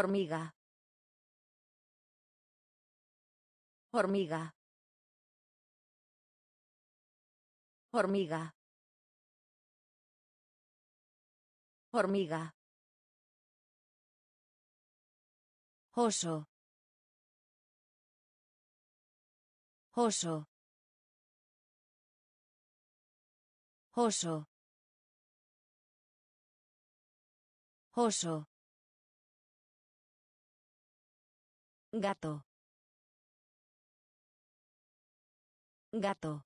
Hormiga. Hormiga. Hormiga. Hormiga. Oso. Oso. Oso. Oso. Gato. Gato.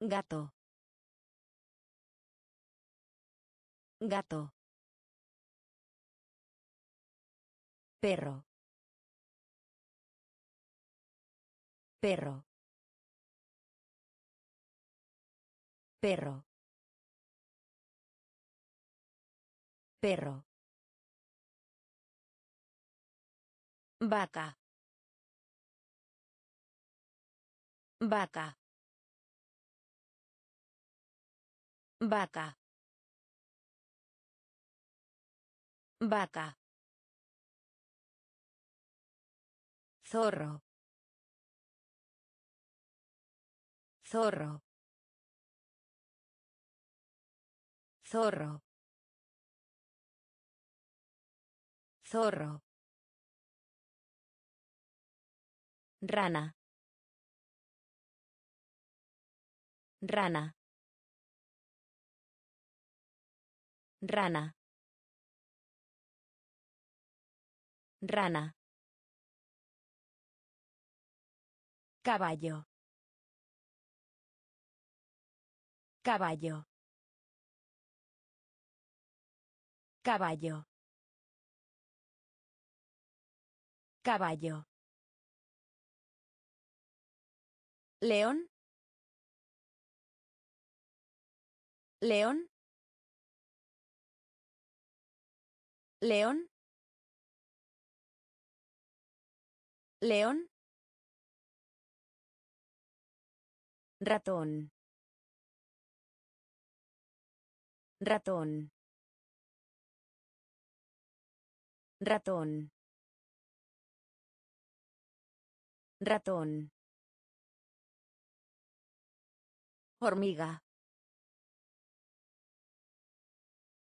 Gato. Gato. Perro. Perro. Perro. Perro. Vaca. Vaca. Vaca. Vaca. Zorro. Zorro. Zorro. Zorro. Rana. Rana. Rana. Rana. Caballo. Caballo. Caballo. Caballo. León. León. León. León. Ratón. Ratón. Ratón. Ratón. Hormiga.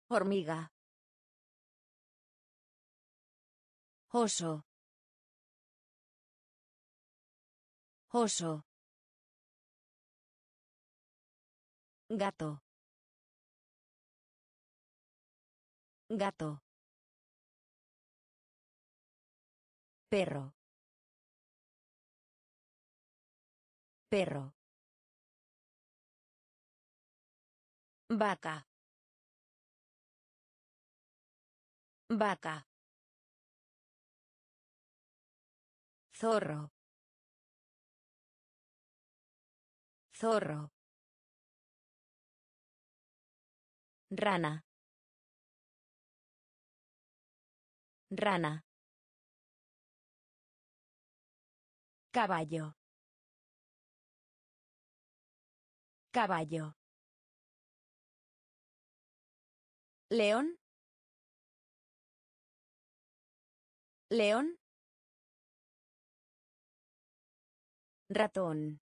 Hormiga. Oso. Oso. Gato. Gato. Perro. Perro. Vaca. Vaca. Zorro. Zorro. Rana. Rana. Caballo. Caballo. León. León. Ratón.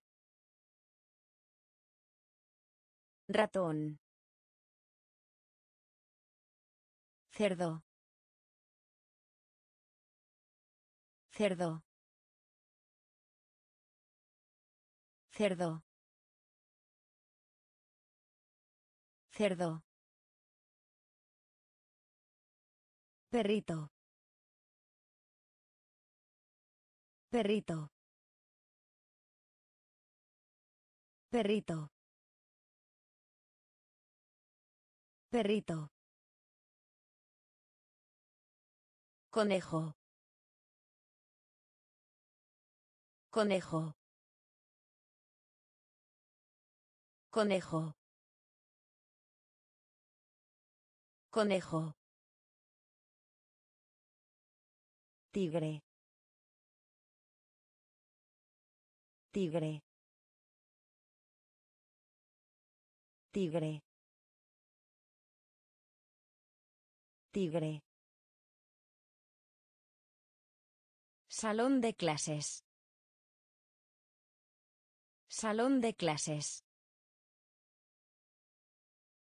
Ratón. Cerdo. Cerdo. Cerdo. Cerdo. Perrito. Perrito. Perrito. Perrito. Conejo. Conejo. Conejo. Conejo. Tigre. Tigre. Tigre. Tigre. Salón de clases. Salón de clases.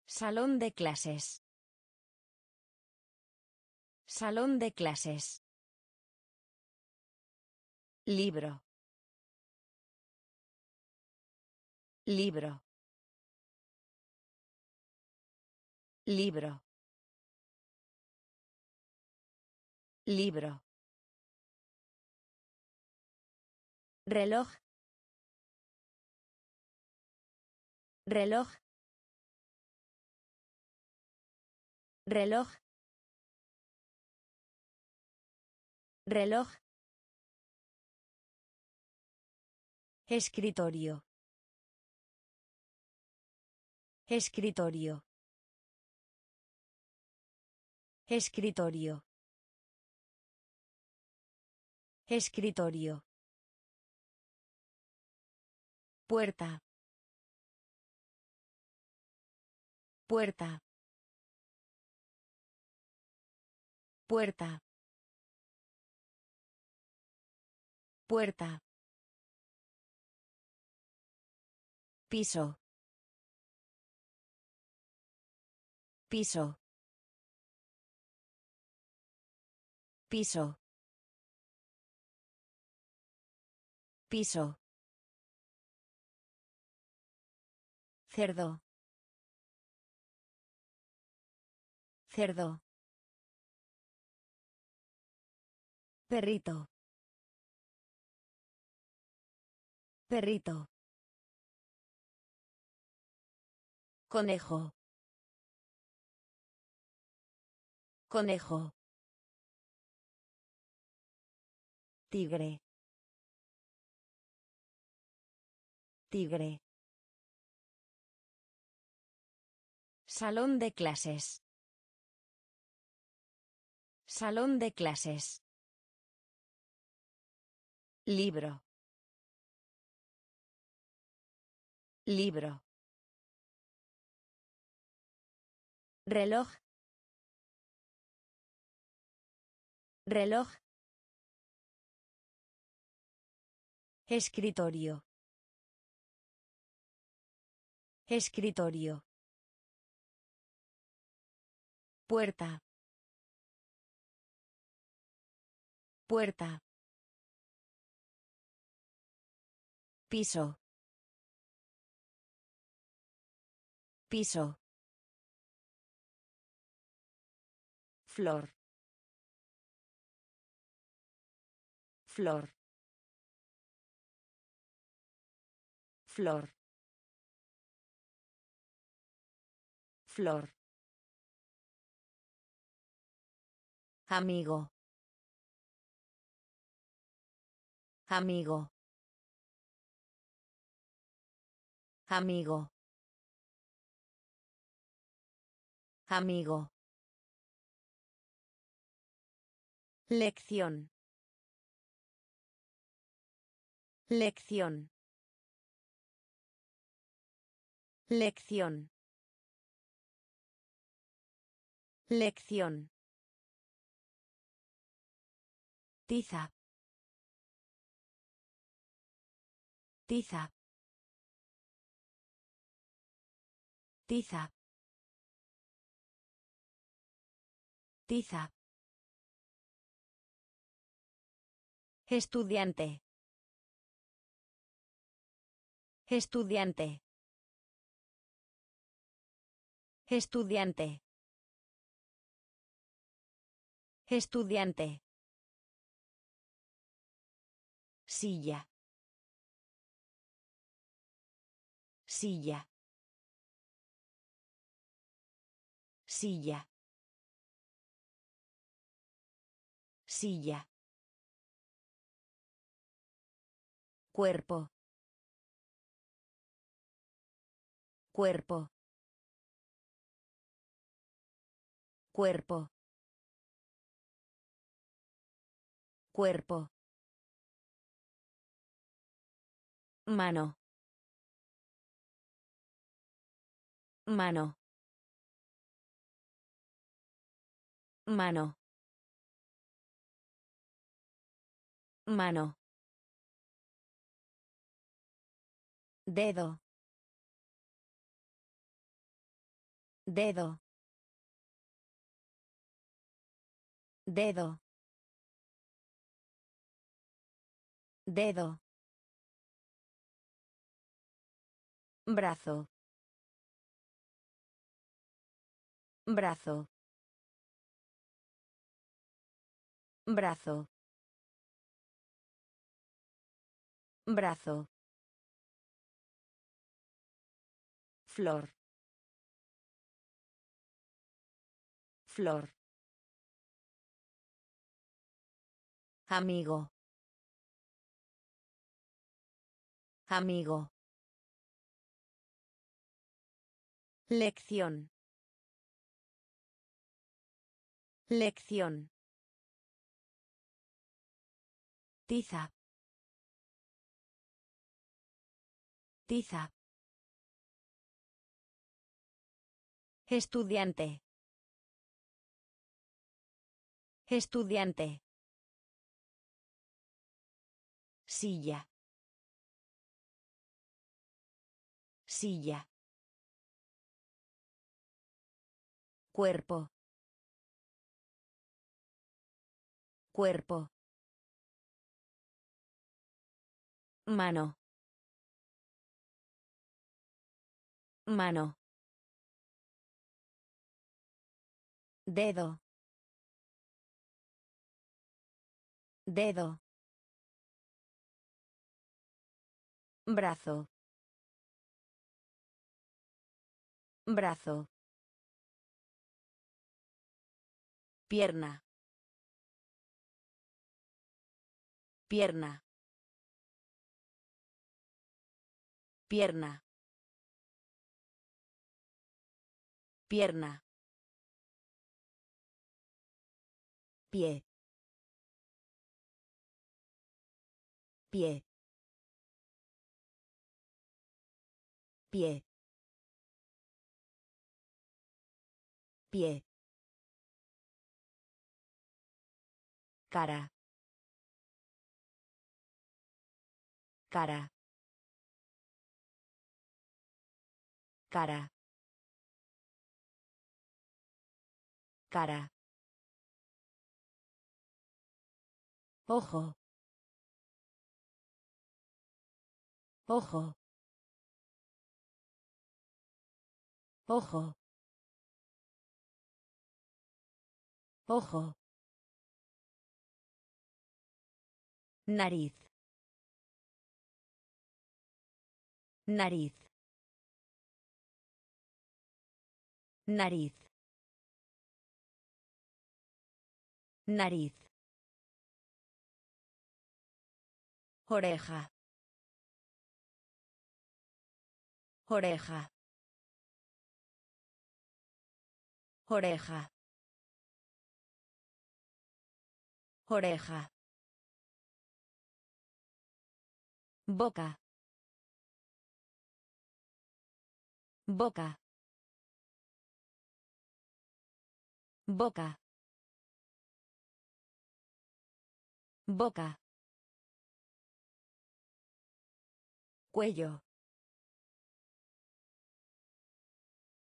Salón de clases. Salón de clases. Libro. Libro. Libro. Libro. Reloj. Reloj. Reloj. Reloj. Escritorio. Escritorio. Escritorio. Escritorio. Puerta. Puerta. Puerta. Puerta. Piso. Piso. Piso. Piso. Cerdo. Cerdo. Perrito. Perrito. Conejo. Conejo. Tigre. Tigre. Salón de clases. Salón de clases. Libro. Libro. Reloj. Reloj. Escritorio. Escritorio. Puerta. Puerta. Piso. Piso. Flor. Flor. Flor. Flor. Amigo. Amigo. Amigo. Amigo. Lección. Lección. Lección. Lección. Tiza. Tiza. Tiza. Tiza. Estudiante. Estudiante. Estudiante. Estudiante. Silla. Silla. Silla. Silla. Cuerpo. Cuerpo. Cuerpo. Cuerpo. Mano. Mano. Mano. Mano. Dedo. Dedo. Dedo. Dedo. Brazo. Brazo. Brazo. Brazo. Flor. Flor. Amigo. Amigo. Lección. Lección. Tiza. Tiza. Estudiante. Estudiante. Silla. Silla. Cuerpo. Cuerpo. Mano. Mano. Dedo. Dedo. Brazo. Brazo. Pierna. Pierna. Pierna. Pierna. Pie. Pie. Pie. Pie. cara cara cara cara ojo ojo ojo ojo Nariz. Nariz. Nariz. Nariz. Oreja. Oreja. Oreja. Oreja. Boca. Boca. Boca. Boca. Cuello.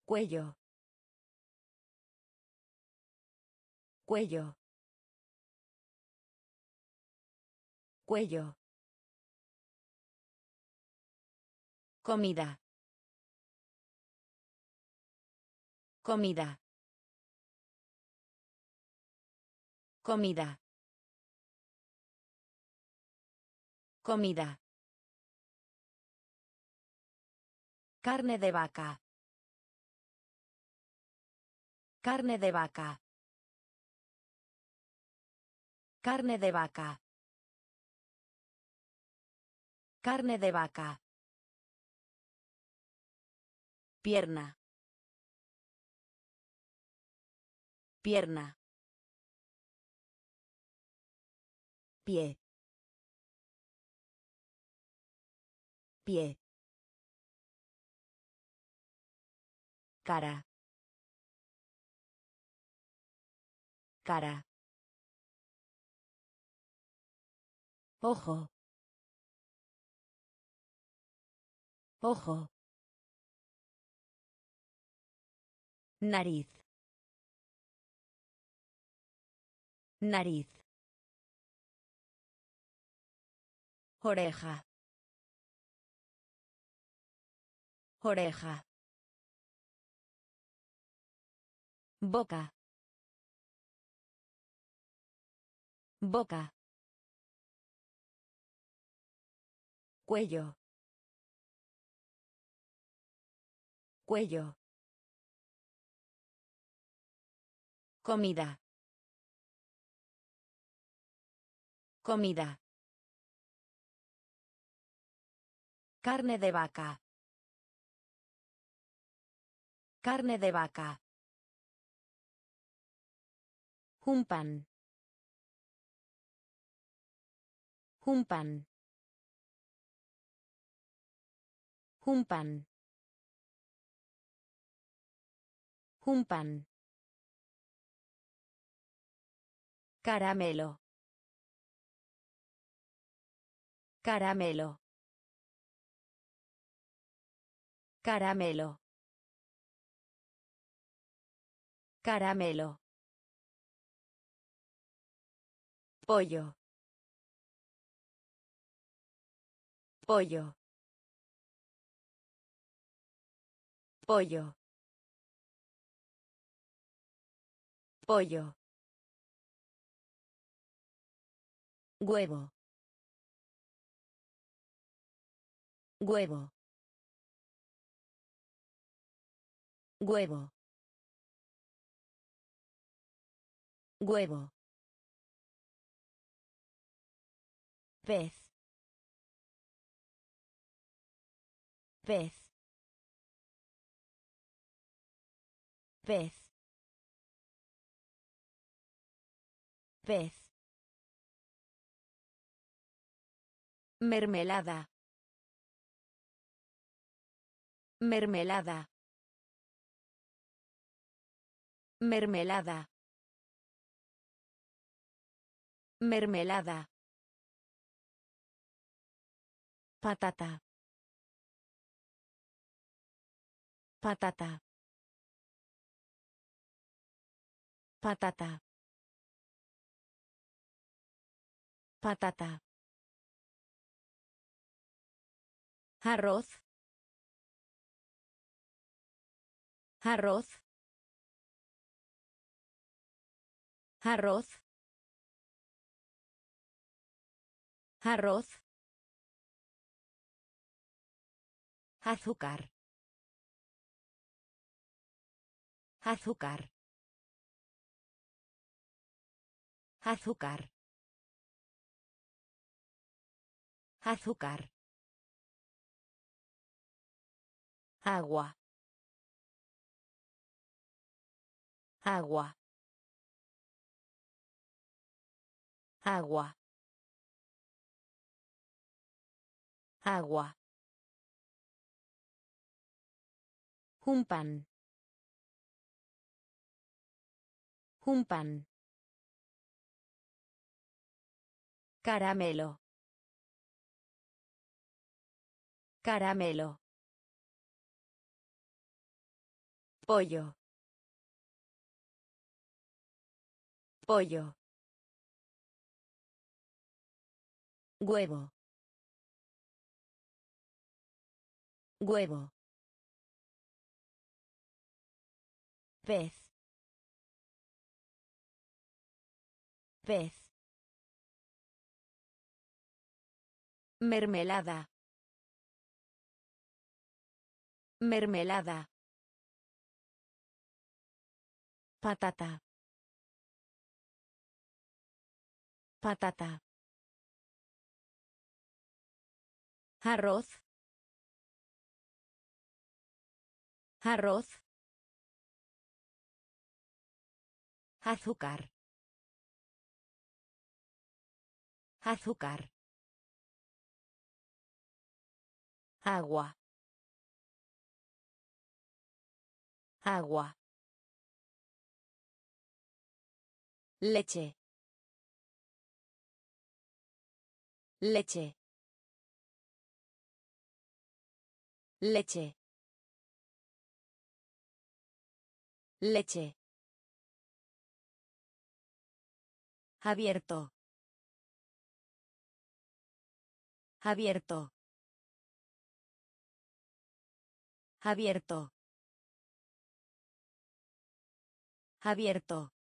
Cuello. Cuello. Cuello. Comida. Comida. Comida. Comida. Carne de vaca. Carne de vaca. Carne de vaca. Carne de vaca. Pierna. Pierna. Pie. Pie. Cara. Cara. Ojo. Ojo. Nariz. Nariz. Oreja. Oreja. Boca. Boca. Cuello. Cuello. Comida. Comida. Carne de vaca. Carne de vaca. Un pan. Un pan. Caramelo. Caramelo. Caramelo. Caramelo. Pollo. Pollo. Pollo. Pollo. Huevo. Huevo. Huevo. Huevo. Pez. Pez. Pez. Pez. Mermelada. Mermelada. Mermelada. Mermelada Patata. Patata. Patata. Patata. Arroz. Arroz. Arroz. Arroz. Azúcar. Azúcar. Azúcar. Azúcar. Agua. Agua. Agua. Agua. Un pan. Un pan. Caramelo. Caramelo. Pollo. Pollo. Huevo. Huevo. Pez. Pez. Mermelada. Mermelada. Patata. Patata. Arroz. Arroz Azúcar. Azúcar. Agua. Agua. Leche. Leche. Leche. Leche. Abierto. Abierto. Abierto. Abierto.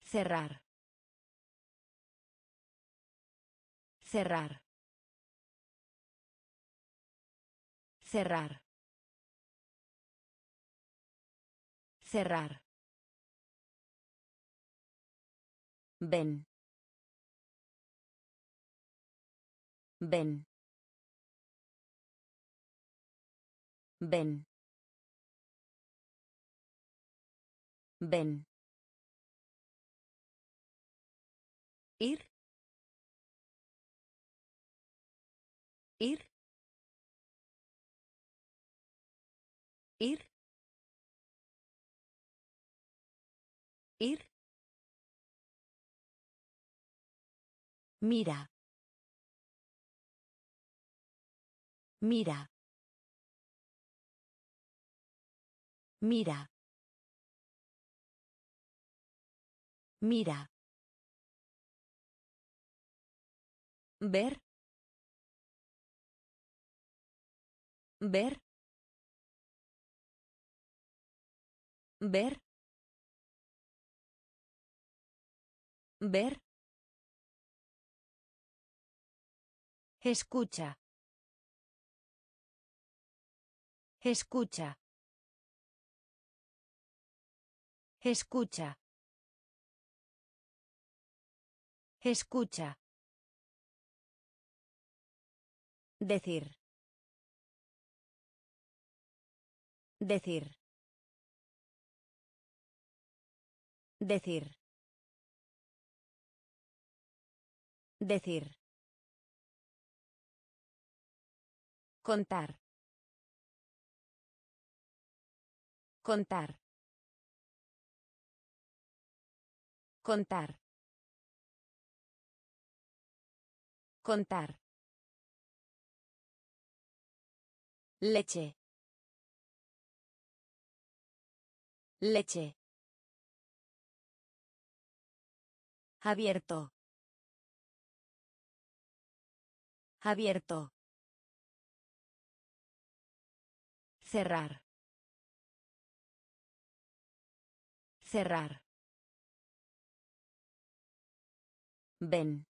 Cerrar. Cerrar. Cerrar. Cerrar. Ven. Ven. Ven. Ven. Ir. Mira. Mira. Mira. Mira. Ver. Ver. Ver. Ver. Escucha. Escucha. Escucha. Escucha. Decir. Decir. Decir. Decir. Contar. Contar. Contar. Contar. Leche. Leche. Abierto. Abierto. Cerrar. Cerrar. Ven.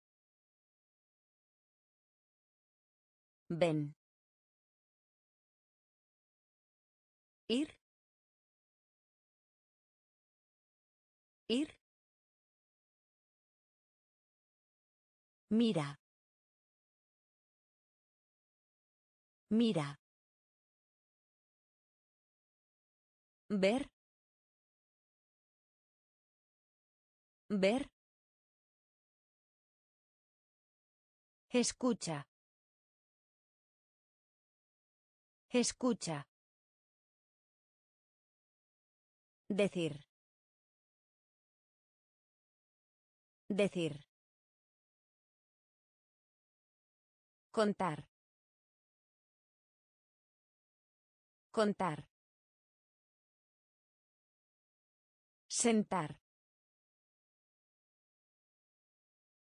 Ven. Ir. Ir. Mira. Mira. Ver. Ver. Escucha. Escucha. Decir. Decir. Contar. Contar. Sentar.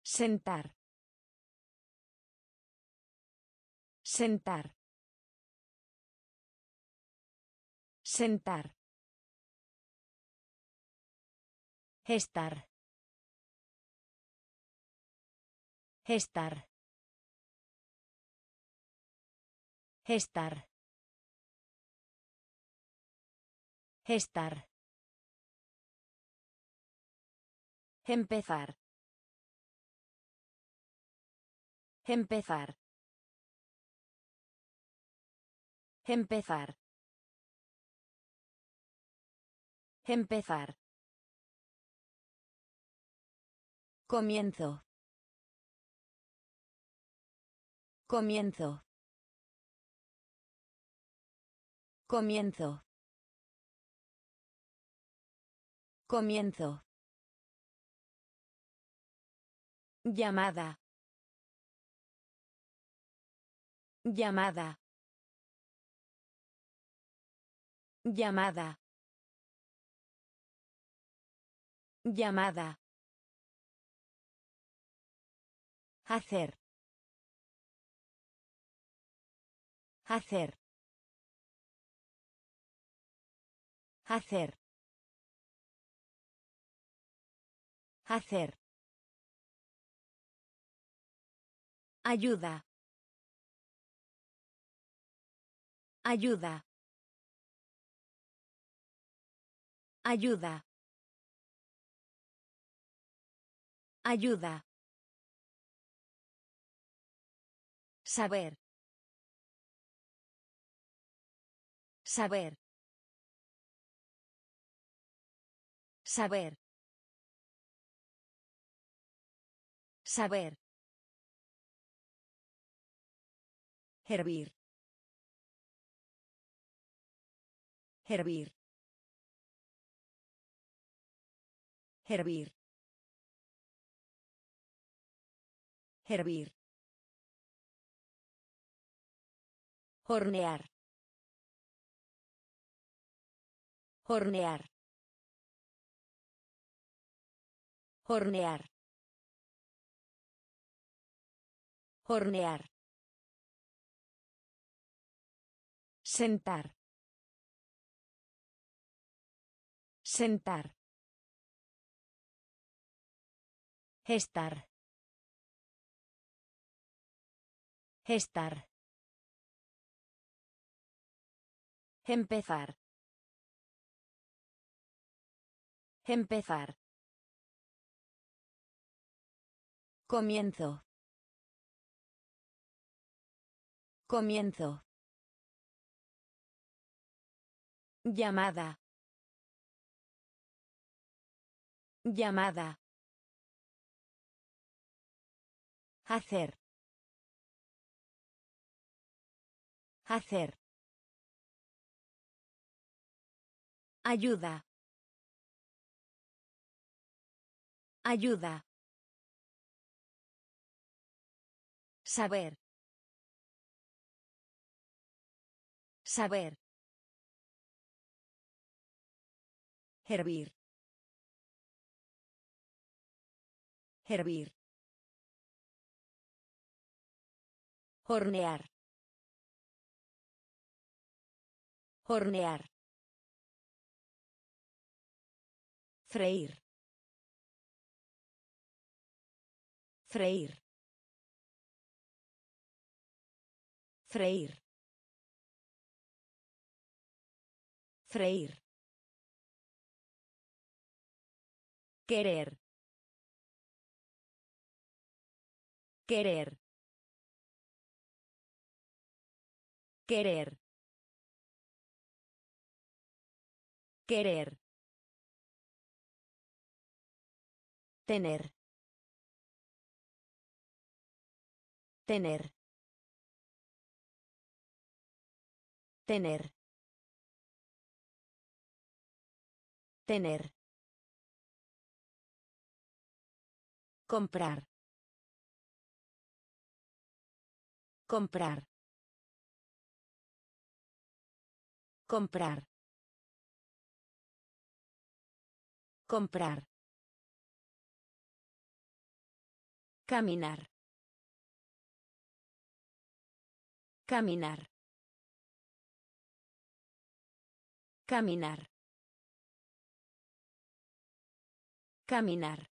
Sentar. Sentar. Sentar. Estar. Estar. Estar. Estar. Empezar. Empezar. Empezar. Empezar. Comienzo. Comienzo. Comienzo. Comienzo. Llamada. Llamada. Llamada. Llamada. Hacer. Hacer. Hacer. Hacer. Ayuda. Ayuda. Ayuda. Ayuda. Saber. Saber. Saber. Saber. Hervir. Hervir. Hervir. Hervir. Hornear. Hornear. Hornear. Hornear. Sentar. Sentar. Estar. Estar. Empezar. Empezar. Comienzo. Comienzo. Llamada. Llamada. Hacer. Hacer. Ayuda. Ayuda. Saber. Saber. Hervir. Hervir. Hornear. Hornear. Freír. Freír. Freír. Freír. Querer. Querer. Querer. Querer. Tener. Tener. Tener. Tener. Comprar. Comprar. Comprar. Comprar. Caminar. Caminar. Caminar. Caminar.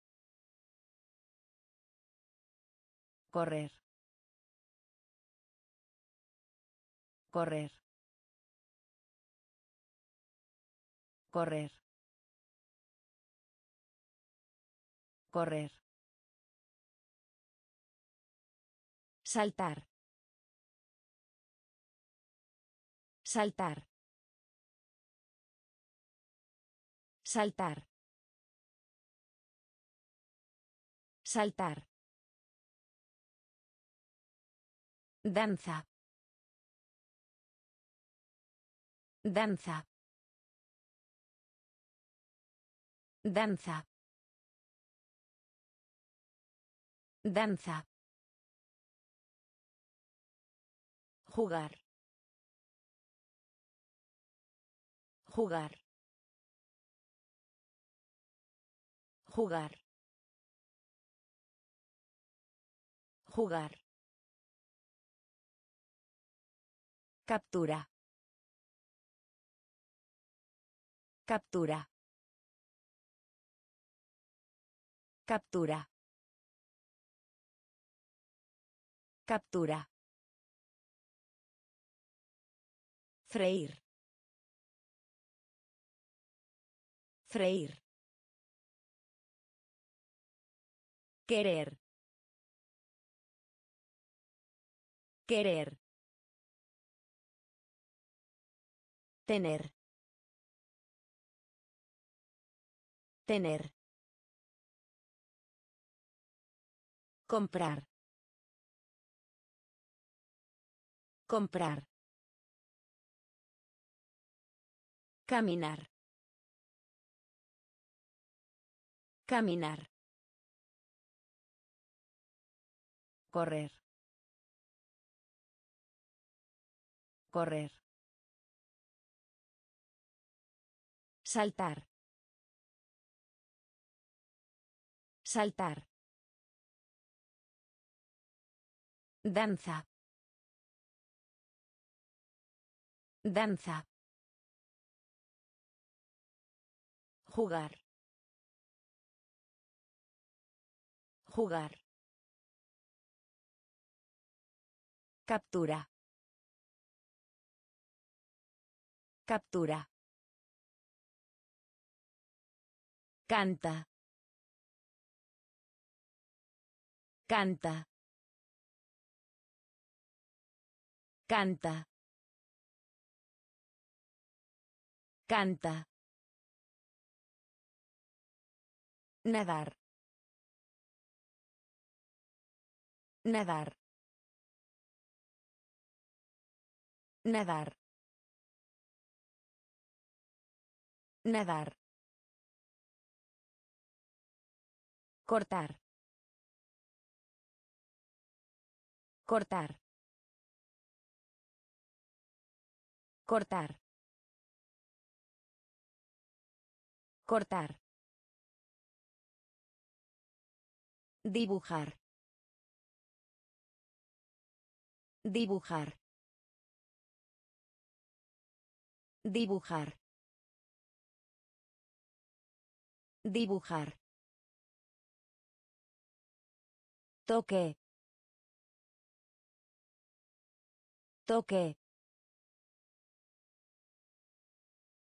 Correr. Correr. Correr. Correr. Saltar. Saltar. Saltar. Saltar. Danza. Danza. Danza. Danza. Jugar. Jugar. Jugar. Jugar. Captura. Captura. Captura. Captura. Freír. Freír. Querer. Querer. Tener. Tener. Comprar. Comprar. Caminar. Caminar. Correr. Correr. Saltar. Saltar. Danza. Danza. Jugar. Jugar. Captura. Captura. Canta. Canta. Canta. Canta. Nadar. Nadar. Nadar. Nadar. Cortar. Cortar. Cortar. Cortar. Dibujar. Dibujar. Dibujar. Dibujar. Toque. Toque.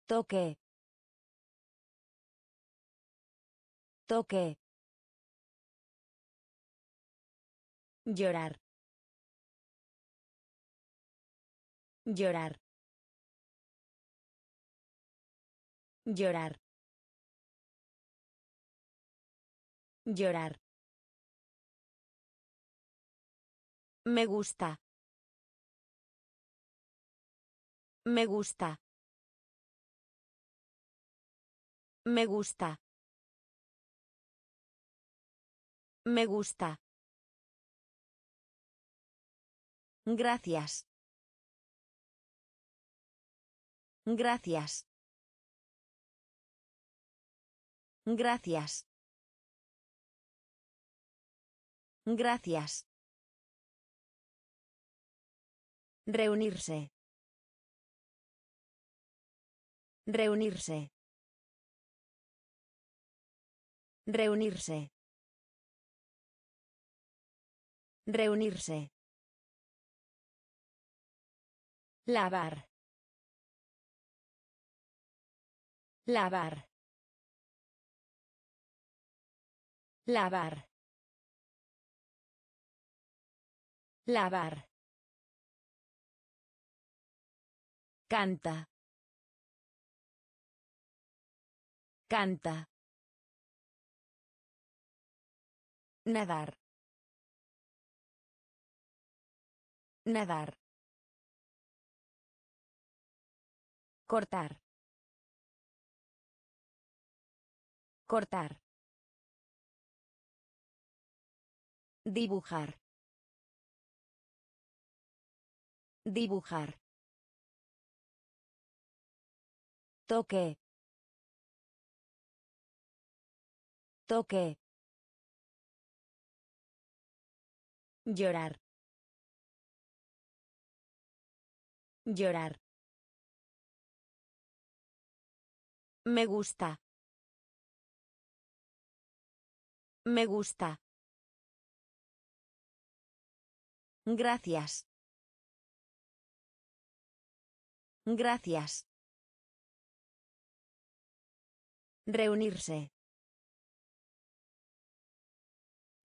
Toque. Toque. Llorar. Llorar. Llorar. Llorar. Me gusta. Me gusta. Me gusta. Me gusta. Gracias. Gracias. Gracias. Gracias. Reunirse. Reunirse. Reunirse. Reunirse. Lavar. Lavar. Lavar. Lavar. Canta. Canta. Nadar. Nadar. Cortar. Cortar. Dibujar. Dibujar. Toque. Toque. Llorar. Llorar. Me gusta. Me gusta. Gracias. Gracias. Reunirse.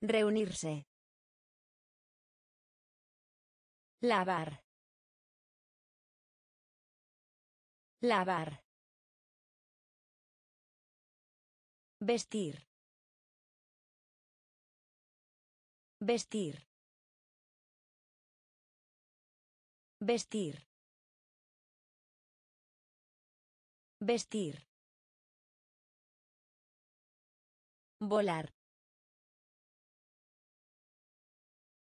Reunirse. Lavar. Lavar. Vestir. Vestir. Vestir. Vestir. Volar.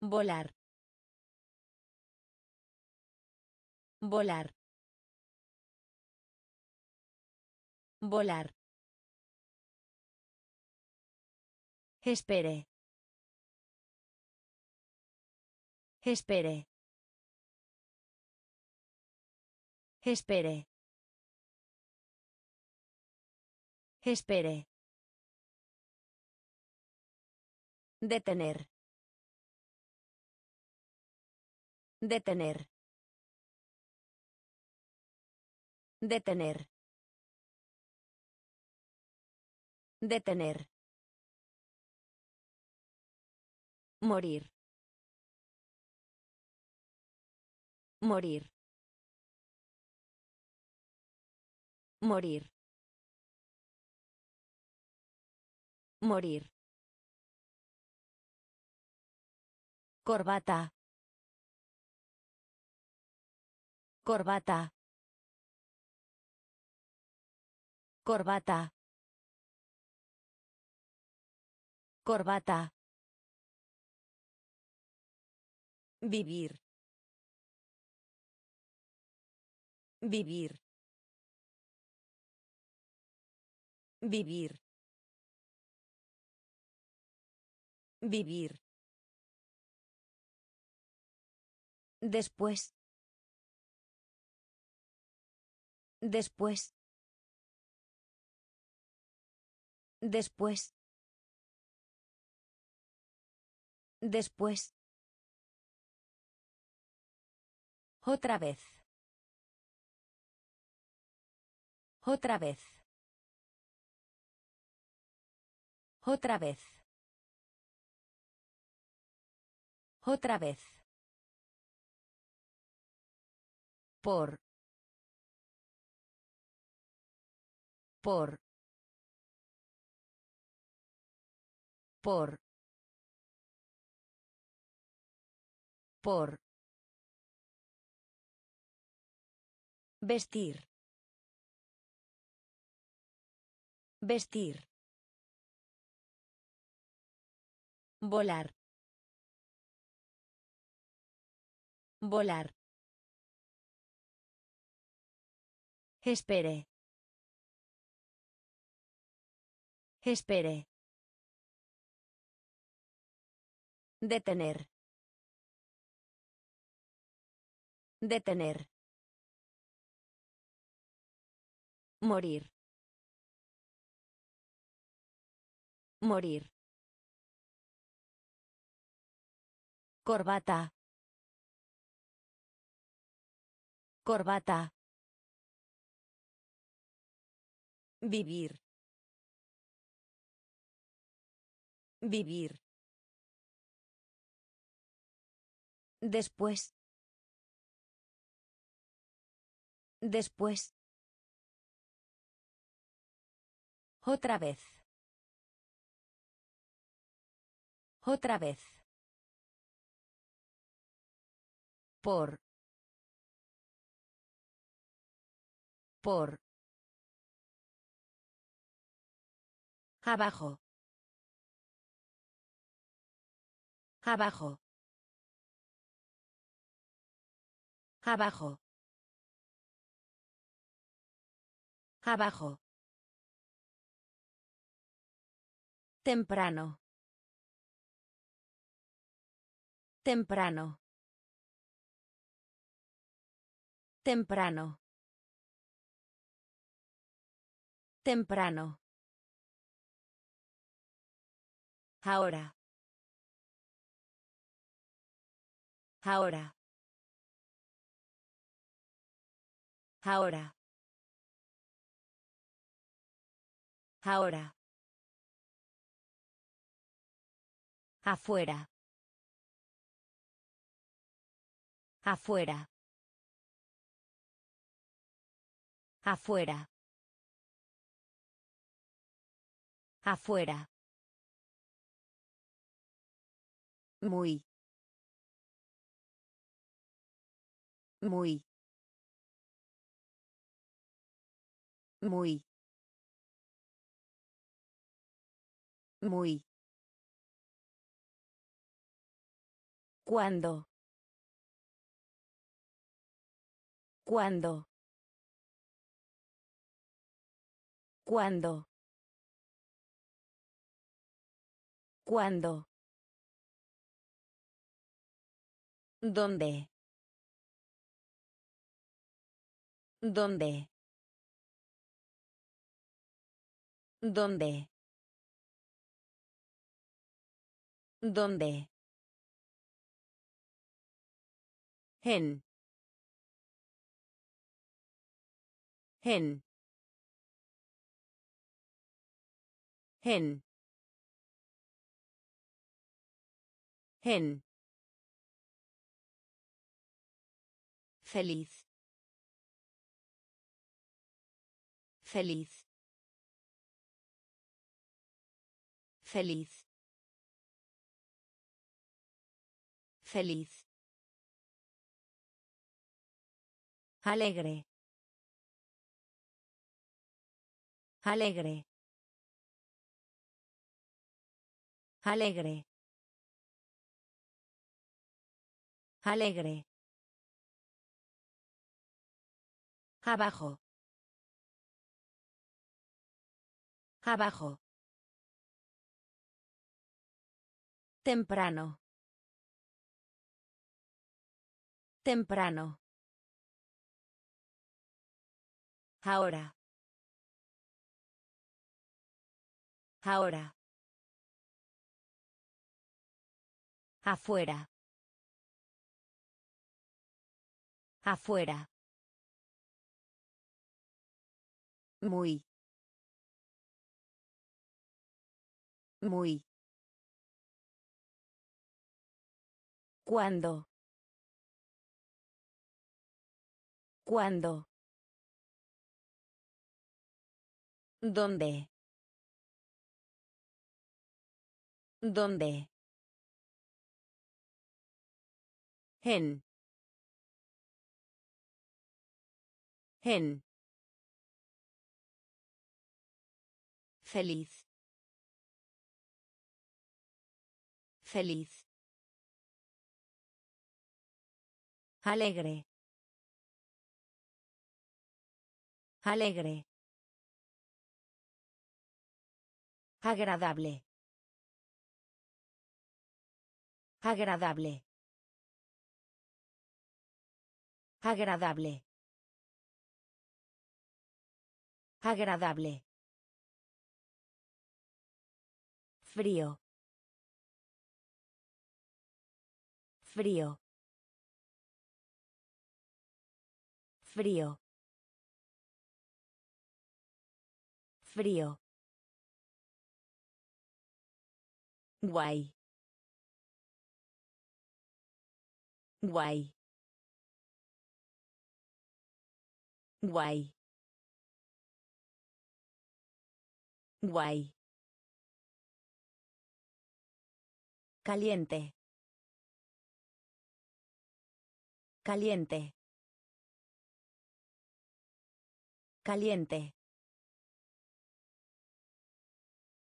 Volar. Volar. Volar. Espere. Espere. Espere. Espere. Detener. Detener. Detener. Detener. Morir. Morir. Morir. Morir. Corbata. Corbata. Corbata. Corbata. Vivir. Vivir. Vivir. Vivir. Después. Después. Después. Después. Otra vez. Otra vez. Otra vez. Otra vez. Por. Por. Por. Por. Vestir. Vestir. Volar. Volar. Espere. Espere. Detener. Detener. Morir. Morir. Corbata. Corbata. Vivir. Vivir. Después. Después. Otra vez. Otra vez. Por. Por. Abajo. Abajo. Abajo. Abajo. Temprano. Temprano. Temprano. Temprano. Ahora. Ahora. Ahora. Ahora. Afuera. Afuera. Afuera. Afuera. Muy. Muy. Muy. Muy. ¿Cuándo? ¿Cuándo? ¿Cuándo? ¿Cuándo? ¿Dónde? ¿Dónde? ¿Dónde? ¿Dónde? En. En. En. En. Feliz. Feliz. Feliz. Feliz. Alegre. Alegre. Alegre. Alegre. Abajo. Abajo. Temprano. Temprano. Ahora. Ahora. Afuera. Afuera. Muy. Muy. ¿Cuándo? ¿Cuándo? ¿Dónde? ¿Dónde? En. En. Feliz. Feliz. Alegre. Alegre. Agradable. Agradable. Agradable. Agradable. Frío. Frío. Frío. Frío. Guay. Guay. Guay. Guay. Caliente. Caliente. Caliente.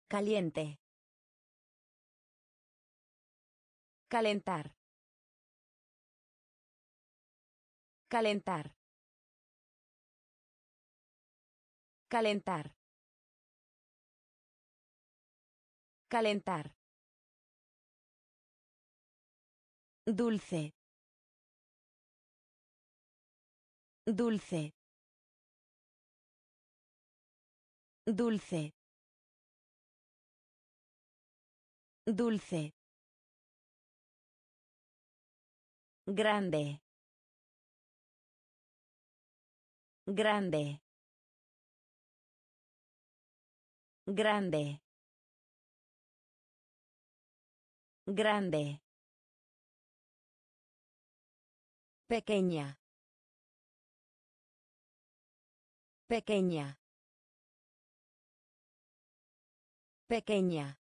Caliente. Calentar. Calentar. Calentar. Calentar. Dulce. Dulce. Dulce. Dulce. Grande. Grande. Grande. Grande. Pequeña. Pequeña. Pequeña.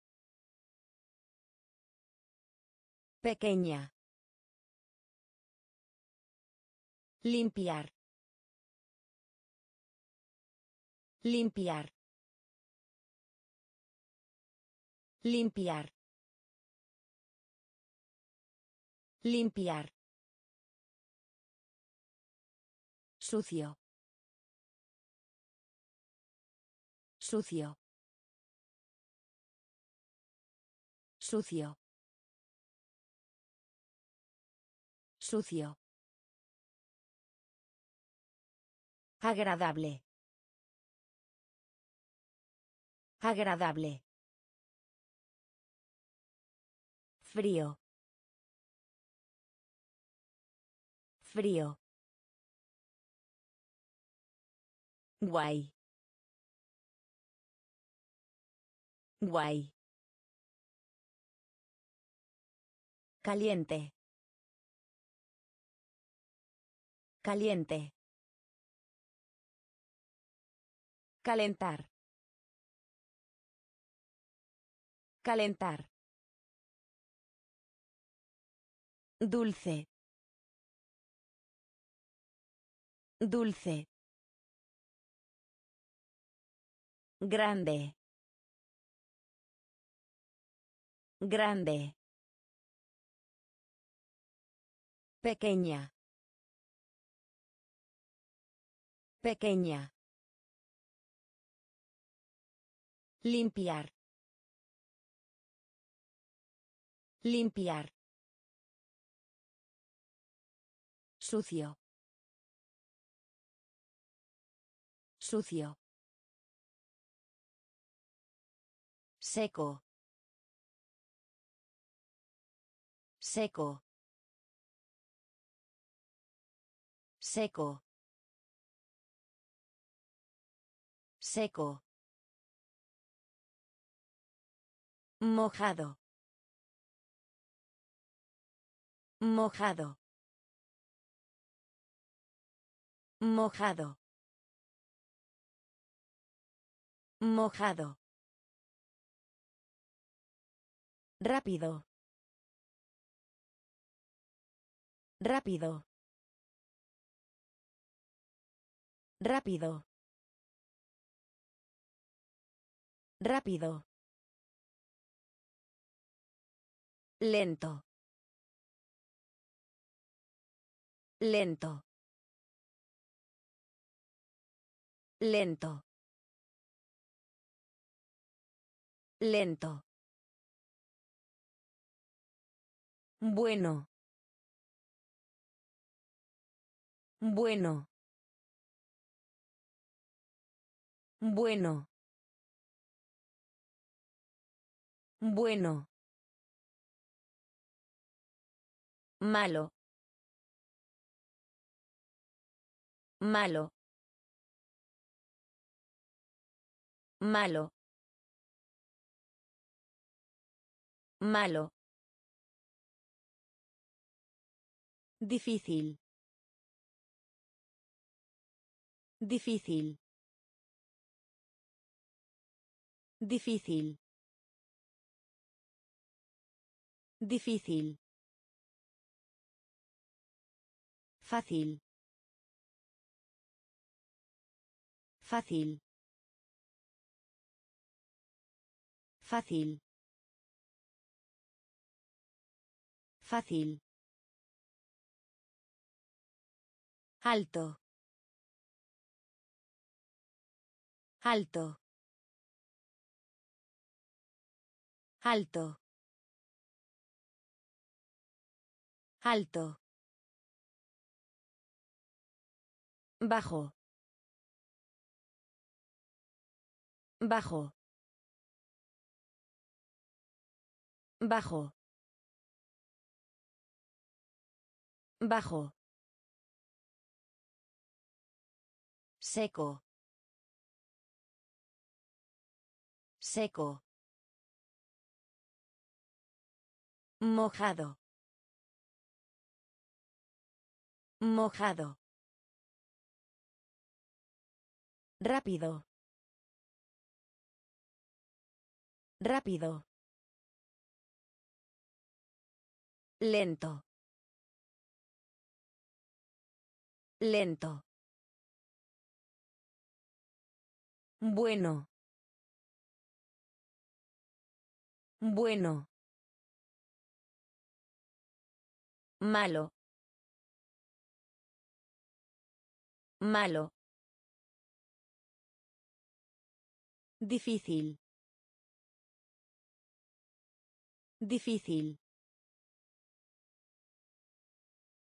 Pequeña. Limpiar. Limpiar. Limpiar. Limpiar. Sucio. Sucio. Sucio. Sucio. Agradable. Agradable. Frío. Frío. Guay. Guay. Caliente. Caliente. Calentar. Calentar. Dulce. Dulce. Grande. Grande. Pequeña. Pequeña. Limpiar. Limpiar. Sucio. Sucio. Seco. Seco. Seco. Seco. Mojado. Mojado. Mojado. Mojado. Rápido. Rápido. Rápido. Rápido. Lento. Lento. Lento. Lento. Bueno. Bueno. Bueno. Bueno. Malo. Malo. Malo. Malo. Difícil. Difícil. Difícil. Difícil. Fácil. Fácil. Fácil. Fácil. Alto. Alto. Alto. Alto. Bajo. Bajo. Bajo. Bajo. Seco. Seco. Mojado. Mojado. Rápido. Rápido. Lento. Lento. Bueno. Bueno. Malo. Malo. Difícil. Difícil.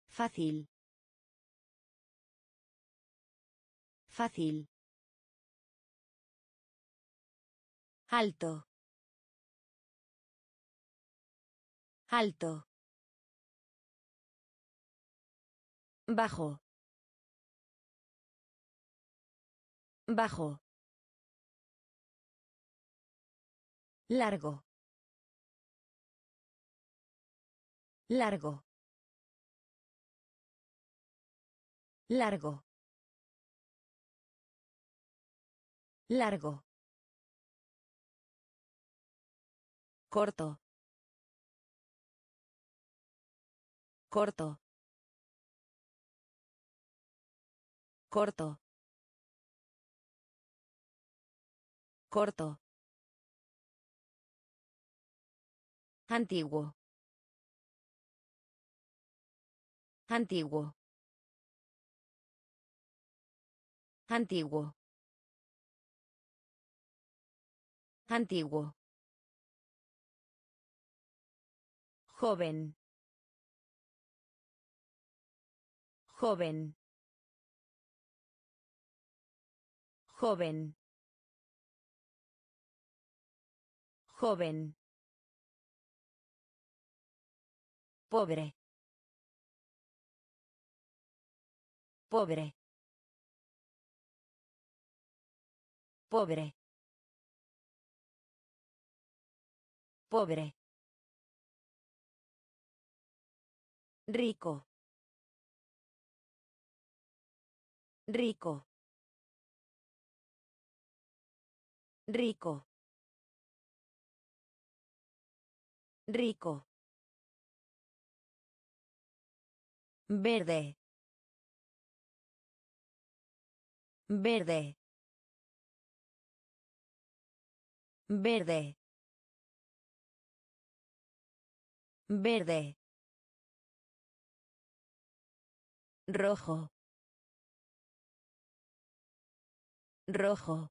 Fácil. Fácil. Alto. Alto. Bajo. Bajo. Largo. Largo. Largo. Largo. Corto. Corto. Corto. Corto. Antiguo. Antiguo. Antiguo. Antiguo. Joven. Joven. Joven. Joven. Pobre. Pobre. Pobre. Pobre. Rico. Rico. Rico. Rico. Verde. Verde. Verde. Verde. Rojo. Rojo.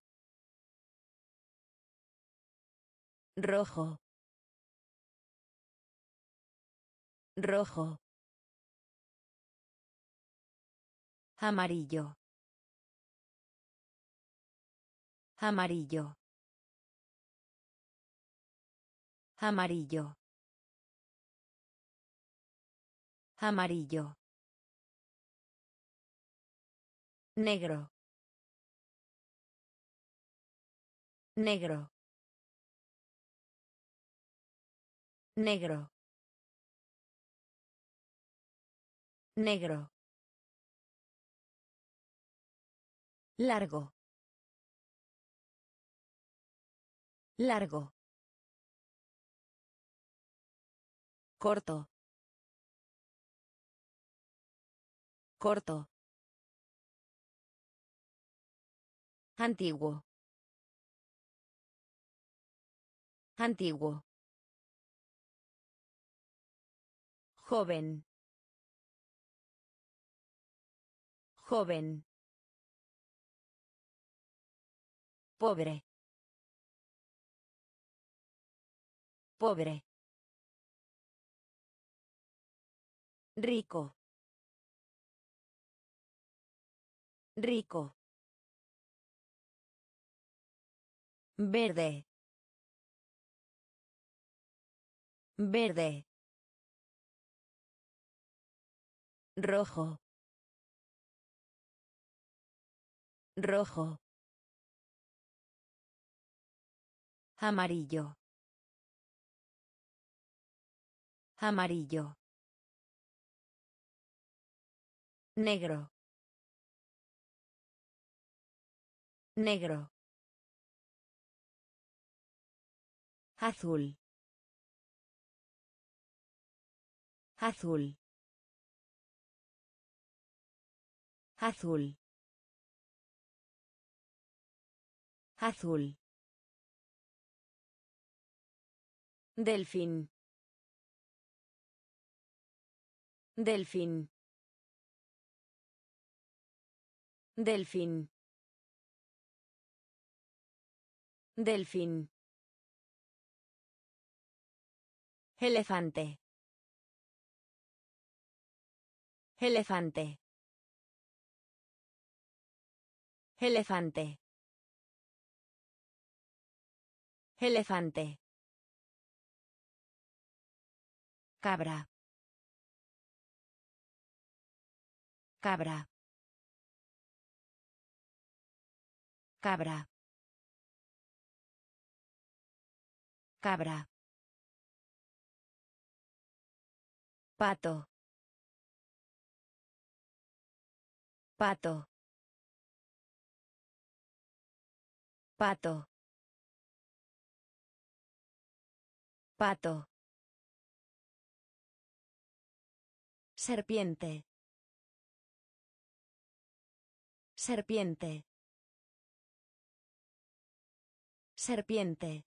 Rojo. Rojo. Amarillo. Amarillo. Amarillo. Amarillo. Negro. Negro. Negro. Negro. Largo. Largo. Corto. Corto. Antiguo. Antiguo. Joven. Joven. Pobre. Pobre. Rico. Rico. Verde. Verde. Rojo. Rojo. Amarillo. Amarillo. Negro. Negro. Azul. Azul. Azul. Azul. Delfín. Delfín. Delfín. Delfín. Elefante. Elefante. Elefante. Elefante. Cabra. Cabra. Cabra. Cabra. Pato. Pato. Pato. Pato. Serpiente. Serpiente. Serpiente.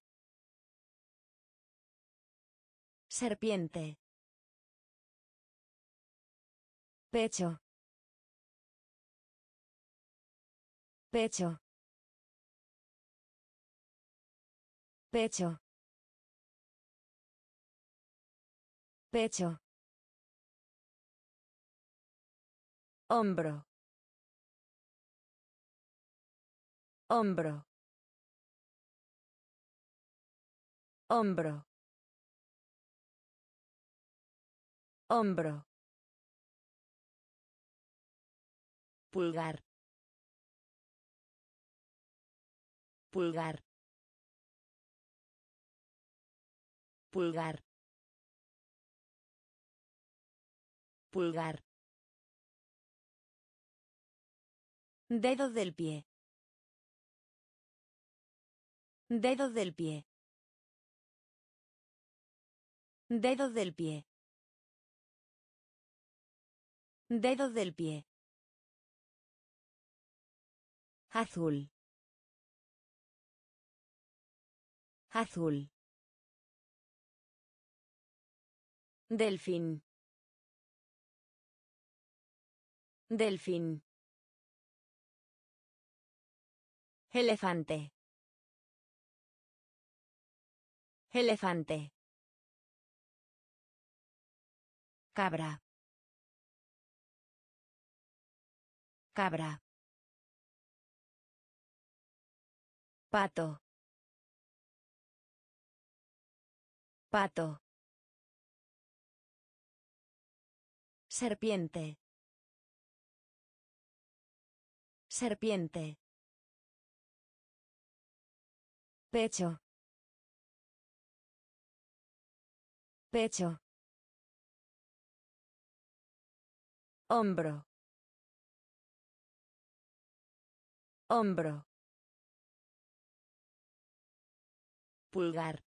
Serpiente. Pecho. Pecho. Pecho. Pecho. Hombro. Hombro. Hombro. Hombro. Pulgar. Pulgar. Pulgar. Pulgar. Dedo del pie. Dedo del pie. Dedo del pie. Dedo del pie. Azul. Azul. Delfín. Delfín. Elefante. Elefante. Cabra. Cabra. Pato. Pato. Serpiente. Serpiente. Pecho. Pecho. Hombro. Hombro. Pulgar.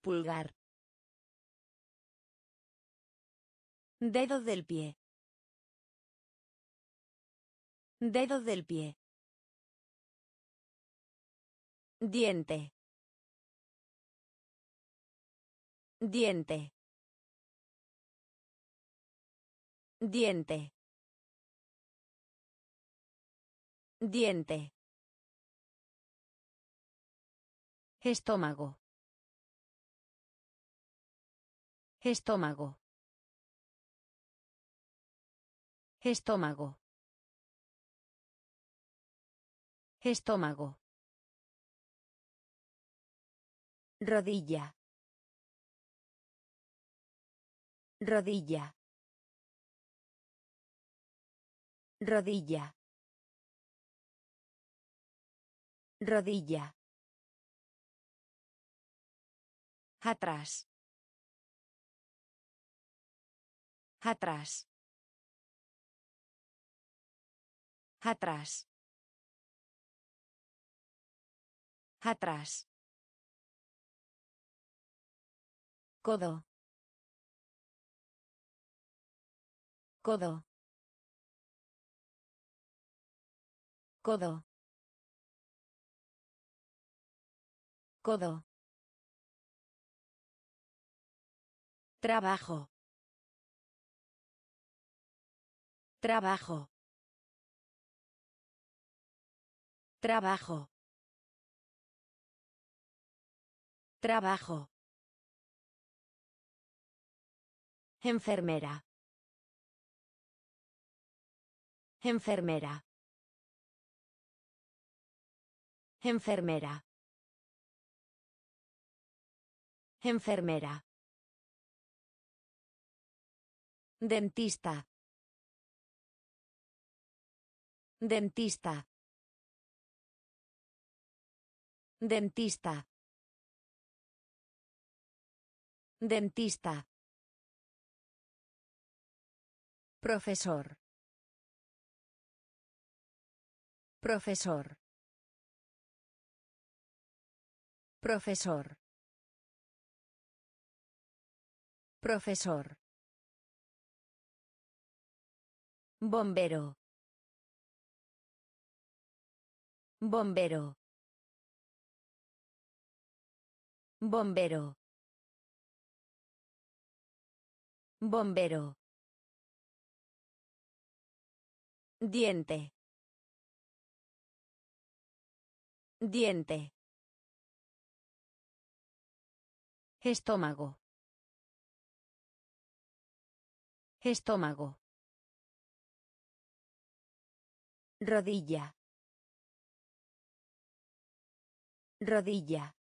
Pulgar. Dedo del pie. Dedo del pie. Diente. Diente. Diente. Diente. Estómago. Estómago. Estómago. Estómago. Rodilla. Rodilla. Rodilla. Rodilla. Atrás. Atrás. Atrás. Atrás. Codo. Codo. Codo. Codo. Trabajo. Trabajo. Trabajo. Trabajo. Enfermera. Enfermera. Enfermera. Enfermera. Dentista. Dentista. Dentista. Dentista. Profesor. Profesor. Profesor. Profesor. Bombero. Bombero. Bombero. Bombero. Diente. Diente. Estómago. Estómago. Rodilla. Rodilla.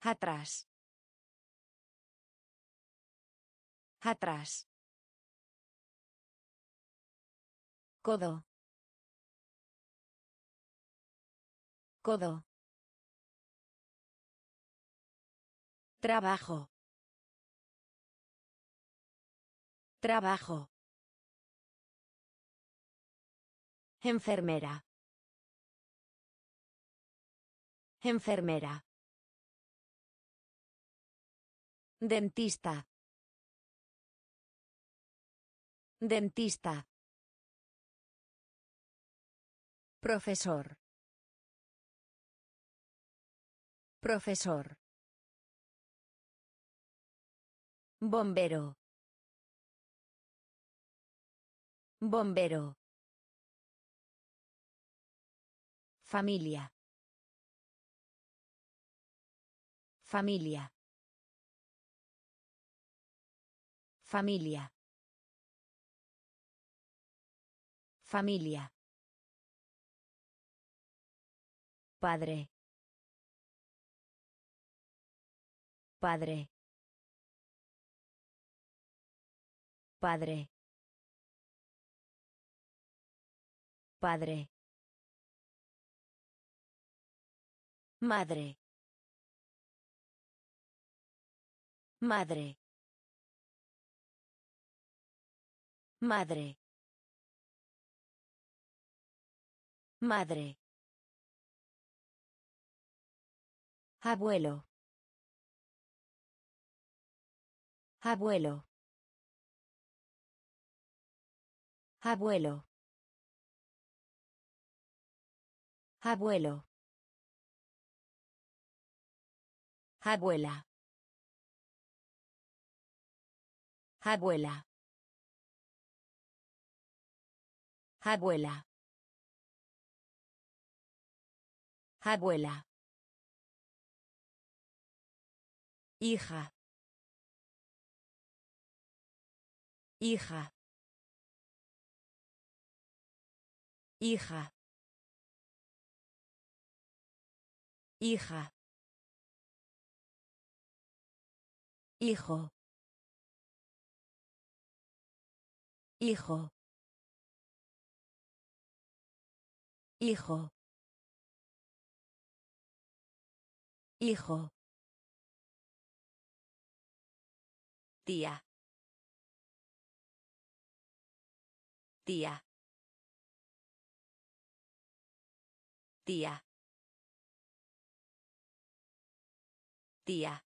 Atrás. Atrás. Codo. Codo. Trabajo. Trabajo. Enfermera. Enfermera. Dentista. Dentista. Profesor. Profesor. Bombero. Bombero. Familia. Familia. Familia. Familia. Padre. Padre. Padre. Padre. Madre. Madre. Madre. Madre. Abuelo. Abuelo. Abuelo. Abuelo. Abuela. Abuela. Abuela. Abuela. Hija. Hija. Hija. Hija. Hijo. Hijo. Hijo. Hijo. Tía. Tía. Tía. Tía.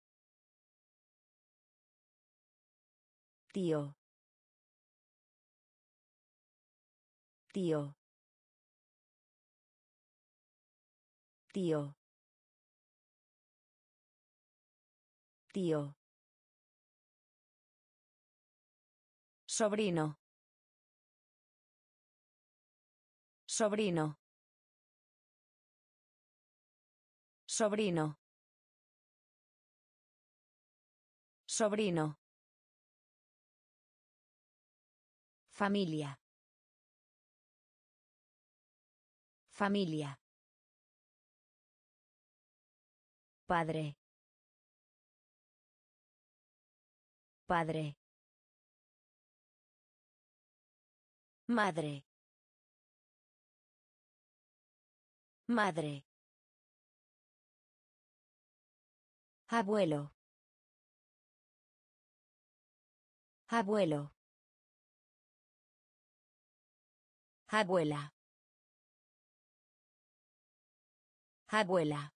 Tío. Tío. Tío. Tío. Sobrino. Sobrino. Sobrino. Sobrino. Familia. Familia. Padre. Padre. Madre. Madre. Abuelo. Abuelo. Abuela. Abuela.